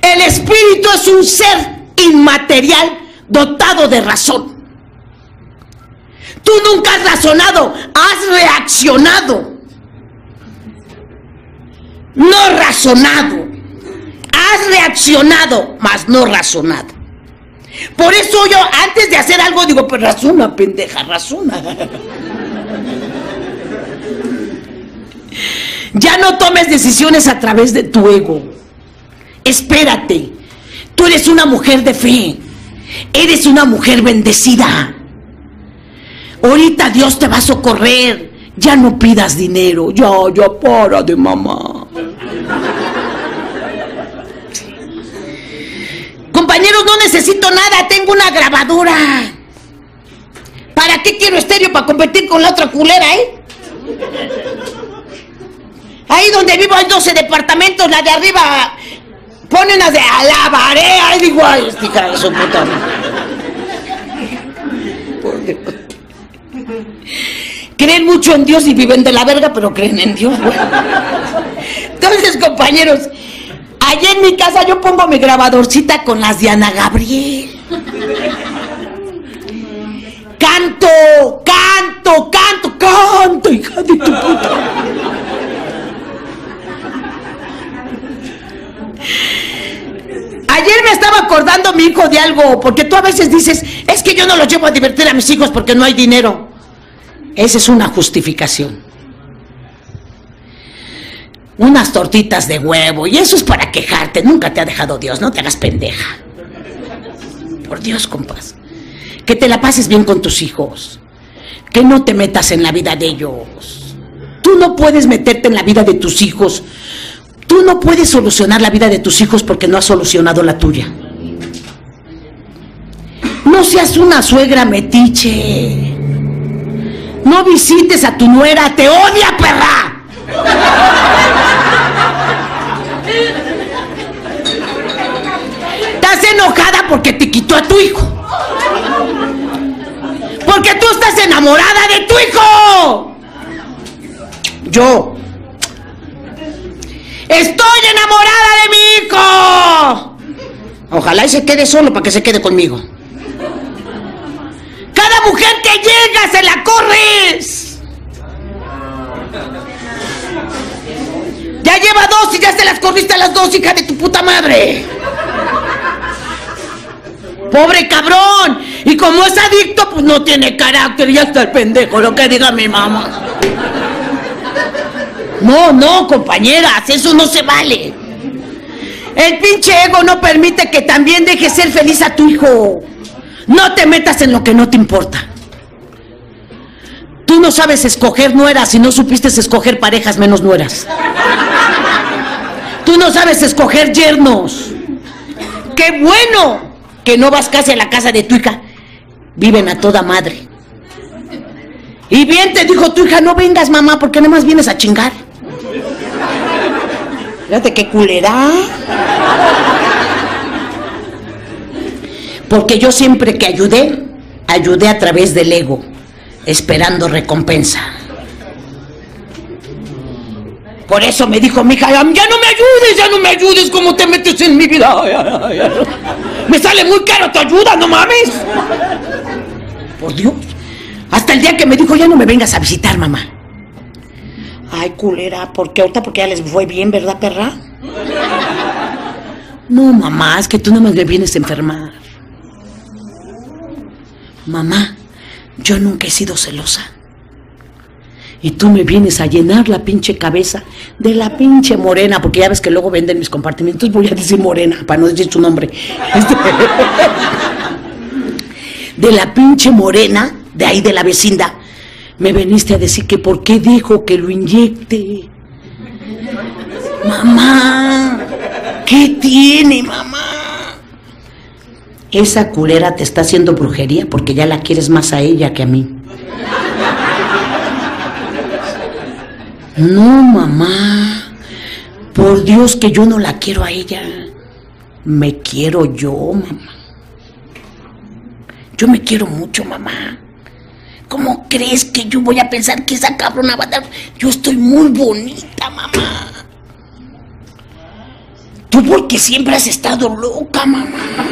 El espíritu es un ser inmaterial dotado de razón. Tú nunca has razonado, has reaccionado. No razonado. Has reaccionado, mas no razonado. Por eso yo, antes de hacer algo, digo, pues razona, pendeja, razona. Ya no tomes decisiones a través de tu ego. Espérate. Tú eres una mujer de fe. Eres una mujer bendecida. Ahorita Dios te va a socorrer. Ya no pidas dinero. Ya, ya para de mamá. Compañeros, no necesito nada. Tengo una grabadora. ¿Para qué quiero estéreo para competir con la otra culera, eh? Ahí donde vivo hay 12 departamentos, la de arriba ponen las de alabaré, ahí digo, ay, este hija de su puta Creen mucho en Dios y viven de la verga, pero creen en Dios, Entonces, compañeros, allí en mi casa yo pongo mi grabadorcita con las de Ana Gabriel. Canto, canto, canto, canto, hija de tu puta. Ayer me estaba acordando mi hijo de algo, porque tú a veces dices, es que yo no los llevo a divertir a mis hijos porque no hay dinero. Esa es una justificación. Unas tortitas de huevo, y eso es para quejarte, nunca te ha dejado Dios, no te hagas pendeja. Por Dios, compas. Que te la pases bien con tus hijos. Que no te metas en la vida de ellos. Tú no puedes meterte en la vida de tus hijos Tú no puedes solucionar la vida de tus hijos porque no has solucionado la tuya. No seas una suegra metiche. No visites a tu nuera, te odia, perra. Estás enojada porque te quitó a tu hijo. Porque tú estás enamorada de tu hijo. Yo Estoy enamorada de mi hijo. Ojalá y se quede solo para que se quede conmigo. Cada mujer que llega se la corres. Ya lleva dos y ya se las corriste a las dos, hija de tu puta madre. Pobre cabrón. Y como es adicto, pues no tiene carácter. Ya está el pendejo, lo que diga mi mamá. No, no, compañeras, eso no se vale. El pinche ego no permite que también dejes ser feliz a tu hijo. No te metas en lo que no te importa. Tú no sabes escoger nueras y no supiste escoger parejas menos nueras. Tú no sabes escoger yernos. Qué bueno que no vas casi a la casa de tu hija. Viven a toda madre. Y bien te dijo tu hija, no vengas mamá, porque nada más vienes a chingar. Fíjate qué culera. Porque yo siempre que ayudé, ayudé a través del ego, esperando recompensa. Por eso me dijo mi hija, ya no me ayudes, ya no me ayudes, como te metes en mi vida? Me sale muy caro tu ayuda, no mames. Por Dios. Hasta el día que me dijo, ya no me vengas a visitar, mamá. Ay, culera, ¿por qué ahorita? Porque ya les fue bien, ¿verdad, perra? No, mamá, es que tú no me vienes a enfermar. Mamá, yo nunca he sido celosa. Y tú me vienes a llenar la pinche cabeza de la pinche morena, porque ya ves que luego venden mis compartimentos, voy a decir morena, para no decir su nombre. de la pinche morena, de ahí de la vecindad, me veniste a decir que por qué dijo que lo inyecte. Mamá, ¿qué tiene, mamá? Esa culera te está haciendo brujería porque ya la quieres más a ella que a mí. No, mamá. Por Dios que yo no la quiero a ella. Me quiero yo, mamá. Yo me quiero mucho, mamá. ¿Cómo crees que yo voy a pensar que esa cabrona va a dar? Yo estoy muy bonita, mamá. Tú porque siempre has estado loca, mamá.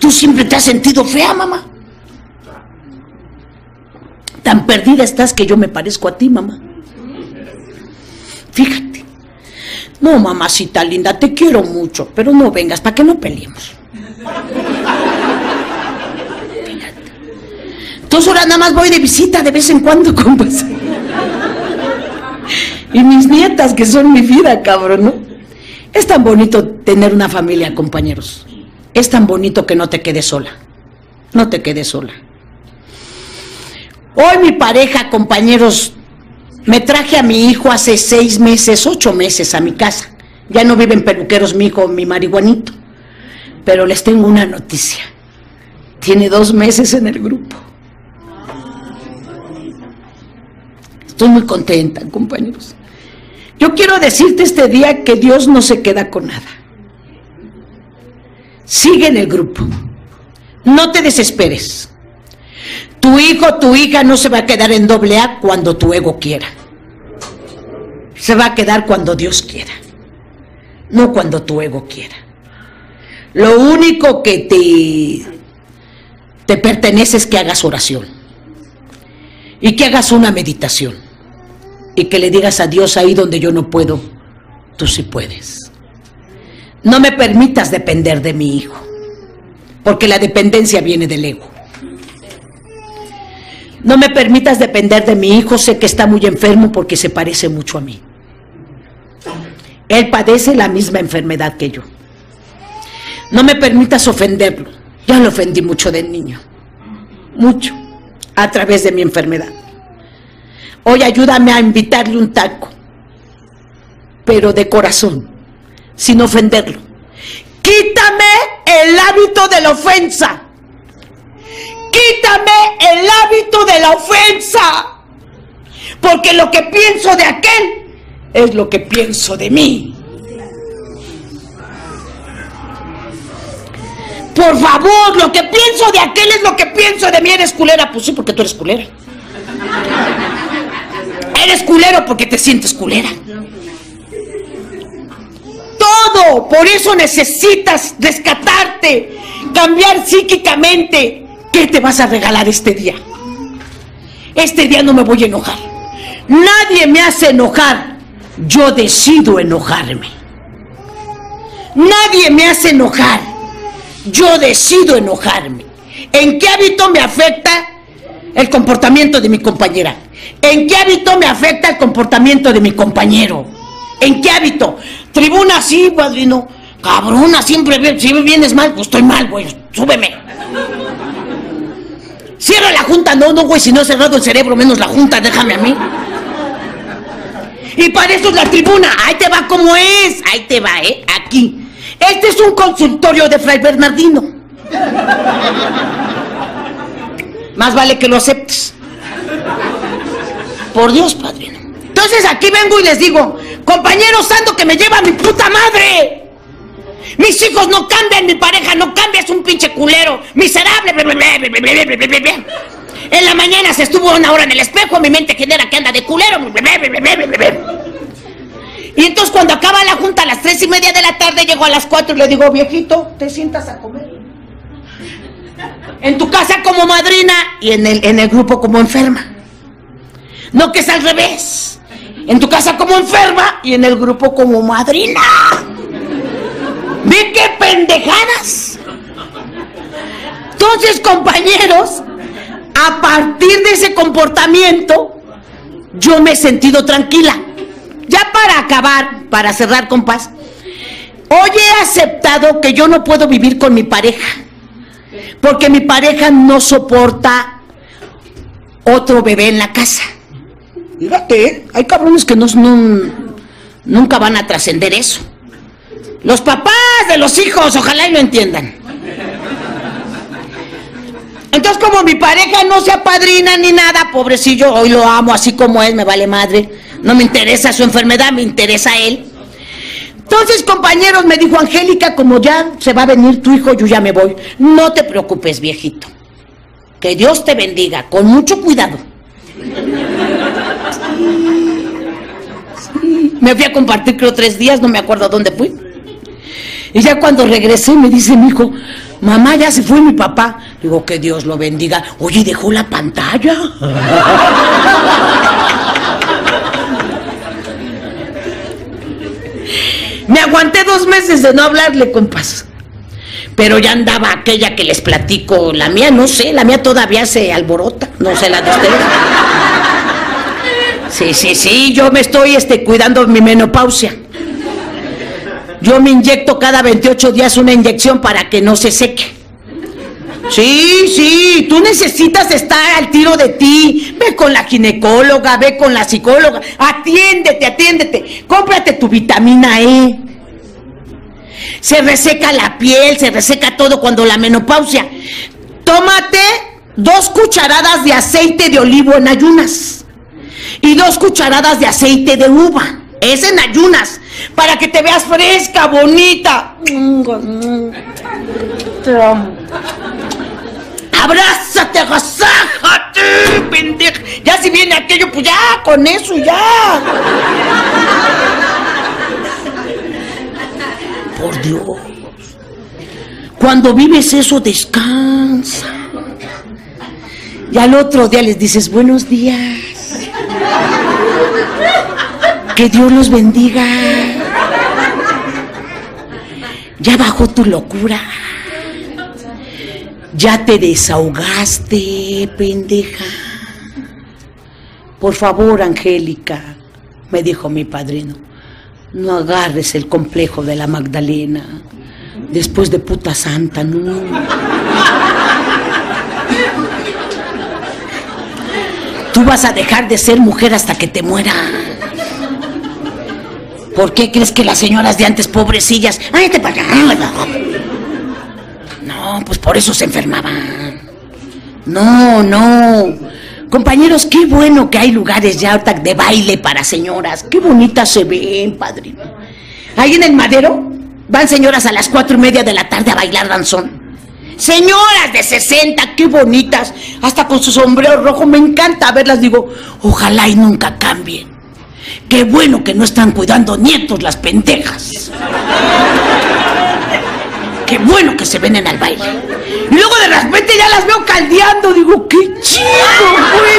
Tú siempre te has sentido fea, mamá. Tan perdida estás que yo me parezco a ti, mamá. Fíjate. No, mamacita linda, te quiero mucho, pero no vengas, para que no peleemos. Entonces ahora nada más voy de visita de vez en cuando, compas. Y mis nietas, que son mi vida, cabrón, ¿no? Es tan bonito tener una familia, compañeros. Es tan bonito que no te quedes sola. No te quedes sola. Hoy mi pareja, compañeros, me traje a mi hijo hace seis meses, ocho meses a mi casa. Ya no viven peluqueros mi hijo, mi marihuanito. Pero les tengo una noticia. Tiene dos meses en el grupo. Estoy muy contenta, compañeros. Yo quiero decirte este día que Dios no se queda con nada. Sigue en el grupo. No te desesperes. Tu hijo, tu hija no se va a quedar en doble A cuando tu ego quiera. Se va a quedar cuando Dios quiera. No cuando tu ego quiera. Lo único que te, te pertenece es que hagas oración. Y que hagas una meditación y que le digas a Dios ahí donde yo no puedo, tú sí puedes. No me permitas depender de mi hijo, porque la dependencia viene del ego. No me permitas depender de mi hijo, sé que está muy enfermo porque se parece mucho a mí. Él padece la misma enfermedad que yo. No me permitas ofenderlo. Ya lo ofendí mucho de niño. Mucho. A través de mi enfermedad. Hoy ayúdame a invitarle un taco, pero de corazón, sin ofenderlo. Quítame el hábito de la ofensa. Quítame el hábito de la ofensa. Porque lo que pienso de aquel es lo que pienso de mí. Por favor, lo que pienso de aquel es lo que pienso de mí. Eres culera. Pues sí, porque tú eres culera. Eres culero porque te sientes culera. Todo, por eso necesitas rescatarte, cambiar psíquicamente. ¿Qué te vas a regalar este día? Este día no me voy a enojar. Nadie me hace enojar. Yo decido enojarme. Nadie me hace enojar. Yo decido enojarme. ¿En qué hábito me afecta el comportamiento de mi compañera? ¿En qué hábito me afecta el comportamiento de mi compañero? ¿En qué hábito? Tribuna, sí, padrino. Cabrona, siempre, si vienes mal, pues estoy mal, güey. Súbeme. Cierra la junta, no, no, güey, si no he cerrado el cerebro, menos la junta, déjame a mí. Y para eso es la tribuna, ahí te va como es, ahí te va, ¿eh? Aquí. Este es un consultorio de Fray Bernardino. Más vale que lo aceptes. Por Dios, padrino. Entonces aquí vengo y les digo, compañero santo que me lleva mi puta madre. Mis hijos no cambian, mi pareja no cambia, es un pinche culero, miserable. En la mañana se estuvo una hora en el espejo, mi mente genera que anda de culero. Y entonces cuando acaba la junta a las tres y media de la tarde, llego a las cuatro y le digo, viejito, te sientas a comer. En tu casa como madrina y en el, en el grupo como enferma. No que es al revés. En tu casa como enferma y en el grupo como madrina. ¿Ven qué pendejadas? Entonces, compañeros, a partir de ese comportamiento, yo me he sentido tranquila. Ya para acabar, para cerrar, compás, hoy he aceptado que yo no puedo vivir con mi pareja, porque mi pareja no soporta otro bebé en la casa. Fíjate, hay cabrones que no, nunca van a trascender eso. Los papás de los hijos, ojalá y lo entiendan. Entonces, como mi pareja no se apadrina ni nada, pobrecillo, hoy lo amo así como es, me vale madre. No me interesa su enfermedad, me interesa él. Entonces, compañeros, me dijo Angélica, como ya se va a venir tu hijo, yo ya me voy. No te preocupes, viejito. Que Dios te bendiga, con mucho cuidado. Me fui a compartir creo tres días, no me acuerdo dónde fui. Y ya cuando regresé me dice mi hijo, mamá, ya se fue mi papá. Digo, que Dios lo bendiga. Oye, dejó la pantalla. me aguanté dos meses de no hablarle, compas. Pero ya andaba aquella que les platico, la mía no sé, la mía todavía se alborota, no sé la de ustedes. Sí, sí, sí, yo me estoy este, cuidando mi menopausia. Yo me inyecto cada 28 días una inyección para que no se seque. Sí, sí, tú necesitas estar al tiro de ti. Ve con la ginecóloga, ve con la psicóloga. Atiéndete, atiéndete. Cómprate tu vitamina E. Se reseca la piel, se reseca todo cuando la menopausia. Tómate dos cucharadas de aceite de olivo en ayunas y dos cucharadas de aceite de uva. Es en ayunas, para que te veas fresca, bonita. Abrázate, agasájate, pendeja. Ya si viene aquello, pues ya, con eso ya. Por Dios. Cuando vives eso, descansa. Y al otro día les dices, buenos días. Que Dios los bendiga. Ya bajó tu locura. Ya te desahogaste, pendeja. Por favor, Angélica, me dijo mi padrino, no agarres el complejo de la Magdalena. Después de puta santa, no. Tú vas a dejar de ser mujer hasta que te muera. ¿Por qué crees que las señoras de antes, pobrecillas, ay, te No, pues por eso se enfermaban. No, no. Compañeros, qué bueno que hay lugares ya de baile para señoras. Qué bonitas se ven, padrino. Ahí en el madero van señoras a las cuatro y media de la tarde a bailar danzón. Señoras de 60, qué bonitas, hasta con su sombrero rojo, me encanta verlas, digo, ojalá y nunca cambien. Qué bueno que no están cuidando nietos las pendejas. Qué bueno que se ven en el baile. Y luego de repente ya las veo caldeando. Digo, qué chido, güey.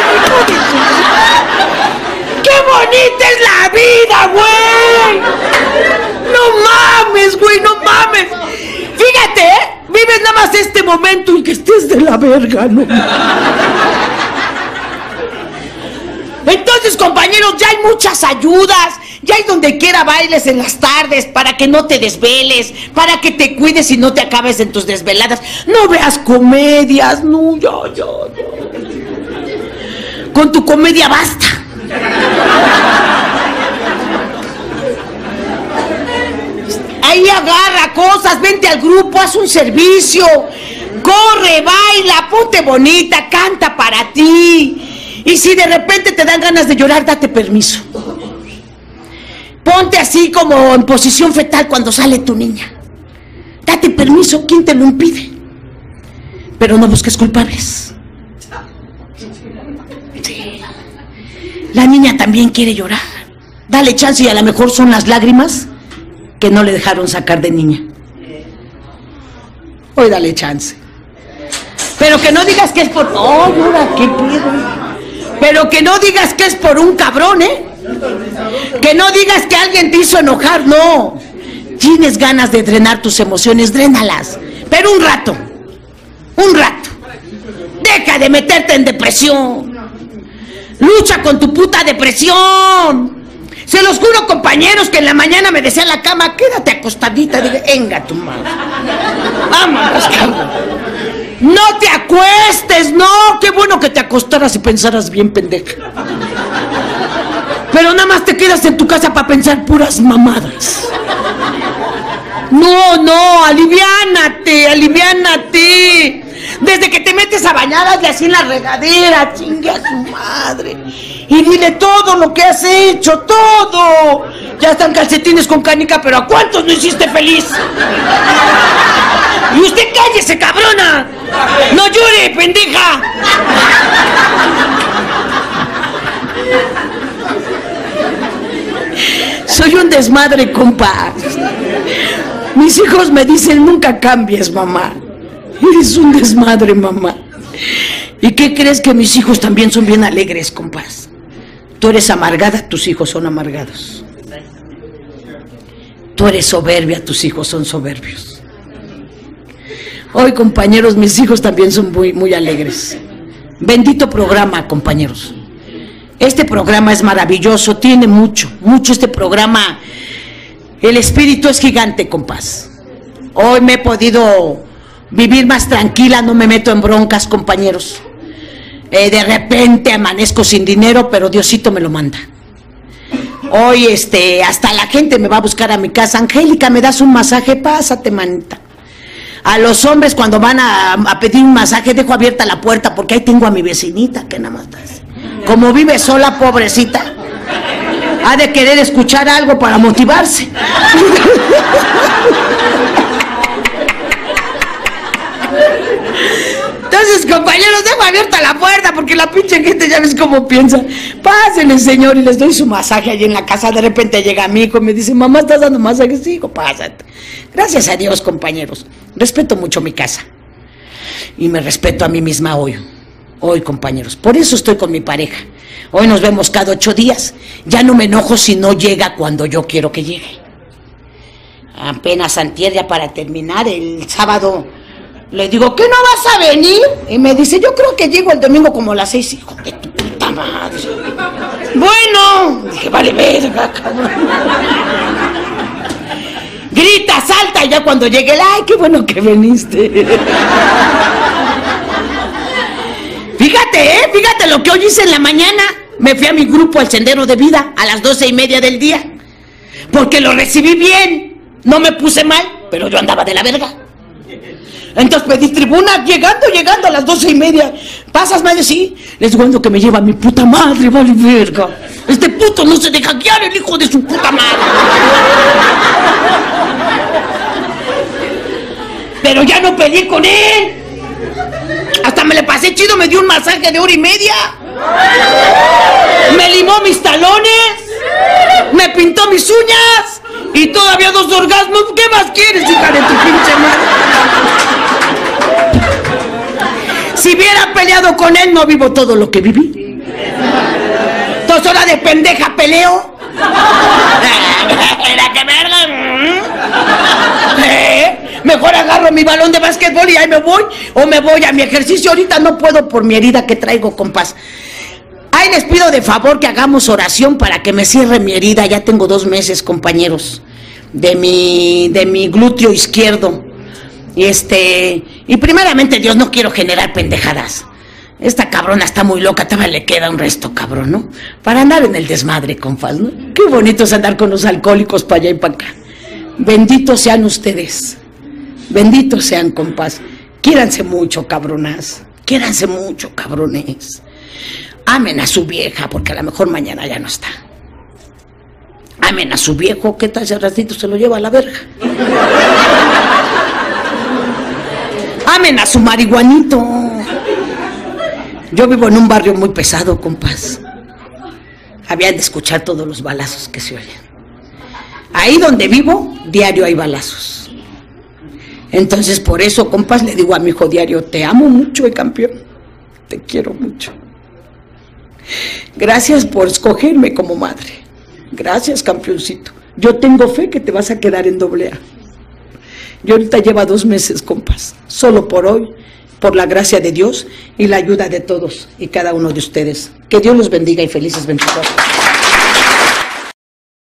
¡Qué bonita es la vida, güey! No mames, güey, no mames. Fíjate, ¿eh? Vives nada más este momento y que estés de la verga, ¿no? Entonces, compañeros, ya hay muchas ayudas. Ya hay donde quiera bailes en las tardes para que no te desveles, para que te cuides y no te acabes en tus desveladas. No veas comedias, no, ya, ya, ya. Con tu comedia basta. Ahí agarra cosas, vente al grupo, haz un servicio. Corre, baila, ponte bonita, canta para ti. Y si de repente te dan ganas de llorar, date permiso. Ponte así como en posición fetal cuando sale tu niña. Date permiso, ¿quién te lo impide? Pero no busques culpables. La niña también quiere llorar. Dale chance y a lo mejor son las lágrimas que no le dejaron sacar de niña. Hoy dale chance. Pero que no digas que es por... ¡Oh, llora, qué pedo! Pero que no digas que es por un cabrón, ¿eh? Que no digas que alguien te hizo enojar, no. Tienes ganas de drenar tus emociones, drénalas. Pero un rato, un rato. Deja de meterte en depresión. Lucha con tu puta depresión. Se los juro, compañeros, que en la mañana me decía la cama, quédate acostadita. Dije, venga tu madre. Vámonos, cabrón. No te acuestes, no. Qué bueno que te acostaras y pensaras bien, pendeja. Pero nada más te quedas en tu casa para pensar puras mamadas. No, no, aliviánate, aliviánate. Desde que te metes a bañar, hazle así en la regadera, chingue a su madre. Y dile todo lo que has hecho, todo. Ya están calcetines con canica, pero ¿a cuántos no hiciste feliz? Y usted cállese, cabrona. No llore, pendeja. Soy un desmadre, compa. Mis hijos me dicen, nunca cambies, mamá. Eres un desmadre, mamá. ¿Y qué crees que mis hijos también son bien alegres, compas? Tú eres amargada, tus hijos son amargados. Tú eres soberbia, tus hijos son soberbios. Hoy, compañeros, mis hijos también son muy, muy alegres. Bendito programa, compañeros. Este programa es maravilloso, tiene mucho, mucho este programa. El espíritu es gigante, compás. Hoy me he podido vivir más tranquila, no me meto en broncas, compañeros. Eh, de repente amanezco sin dinero, pero Diosito me lo manda. Hoy, este, hasta la gente me va a buscar a mi casa. Angélica, ¿me das un masaje? Pásate, manita. A los hombres cuando van a, pedir un masaje, dejo abierta la puerta porque ahí tengo a mi vecinita que nada más está Como vive sola, pobrecita, ha de querer escuchar algo para motivarse. Entonces, compañeros, dejo abierta la puerta porque la pinche gente ya ves cómo piensa. Pásenle, señor, y les doy su masaje allí en la casa. De repente llega mi hijo y me dice, mamá, ¿estás dando masaje? Sí, hijo, pásate. Gracias a Dios, compañeros. Respeto mucho mi casa. Y me respeto a mí misma hoy. Hoy, compañeros. Por eso estoy con mi pareja. Hoy nos vemos cada ocho días. Ya no me enojo si no llega cuando yo quiero que llegue. Apenas antier ya para terminar, el sábado le digo, ¿qué no vas a venir? Y me dice, yo creo que llego el domingo como a las seis. Hijo de tu puta madre. Bueno, dije, vale verga, cabrón. Grita, salta, y ya cuando llegue, ay, qué bueno que viniste. Fíjate, ¿eh? Fíjate lo que hoy hice en la mañana. Me fui a mi grupo al Sendero de Vida a las doce y media del día. Porque lo recibí bien. No me puse mal, pero yo andaba de la verga. Entonces pedí tribuna, llegando, llegando a las doce y media. ¿Pasas, madre? Sí. Les cuento que me lleva mi puta madre, vale verga. Este puto no se deja guiar, el hijo de su puta madre. Pero ya no peleé con él. Hasta me le pasé chido, me dio un masaje de hora y media. Me limó mis talones. Me pintó mis uñas. Y todavía dos orgasmos. ¿Qué más quieres, hija de tu pinche madre? Si hubiera peleado con él, no vivo todo lo que viví. Dos horas de pendeja peleo. ¿Era que verga? ¿Eh? Mejor agarro mi balón de básquetbol y ahí me voy. O me voy a mi ejercicio. Ahorita no puedo por mi herida que traigo, compás. Ahí les pido de favor que hagamos oración para que me cierre mi herida. Ya tengo dos meses, compañeros, de mi, de mi glúteo izquierdo. Y este, y primeramente Dios no quiero generar pendejadas. Esta cabrona está muy loca, todavía le queda un resto, cabrón, ¿no? Para andar en el desmadre, compas, ¿no? Qué bonito es andar con los alcohólicos para allá y para acá. Benditos sean ustedes. Benditos sean, compas. Quiéranse mucho, cabronas. Quiéranse mucho, cabrones. Amen a su vieja, porque a lo mejor mañana ya no está. Amen a su viejo, ¿qué tal ese ratito se lo lleva a la verga? Amen a su marihuanito. Yo vivo en un barrio muy pesado, compás. Habían de escuchar todos los balazos que se oyen. Ahí donde vivo, diario hay balazos. Entonces, por eso, compás, le digo a mi hijo diario, te amo mucho, eh, campeón. Te quiero mucho. Gracias por escogerme como madre. Gracias, campeoncito. Yo tengo fe que te vas a quedar en doble A. Yo ahorita lleva dos meses, compas, solo por hoy, por la gracia de Dios y la ayuda de todos y cada uno de ustedes. Que Dios los bendiga y felices 24.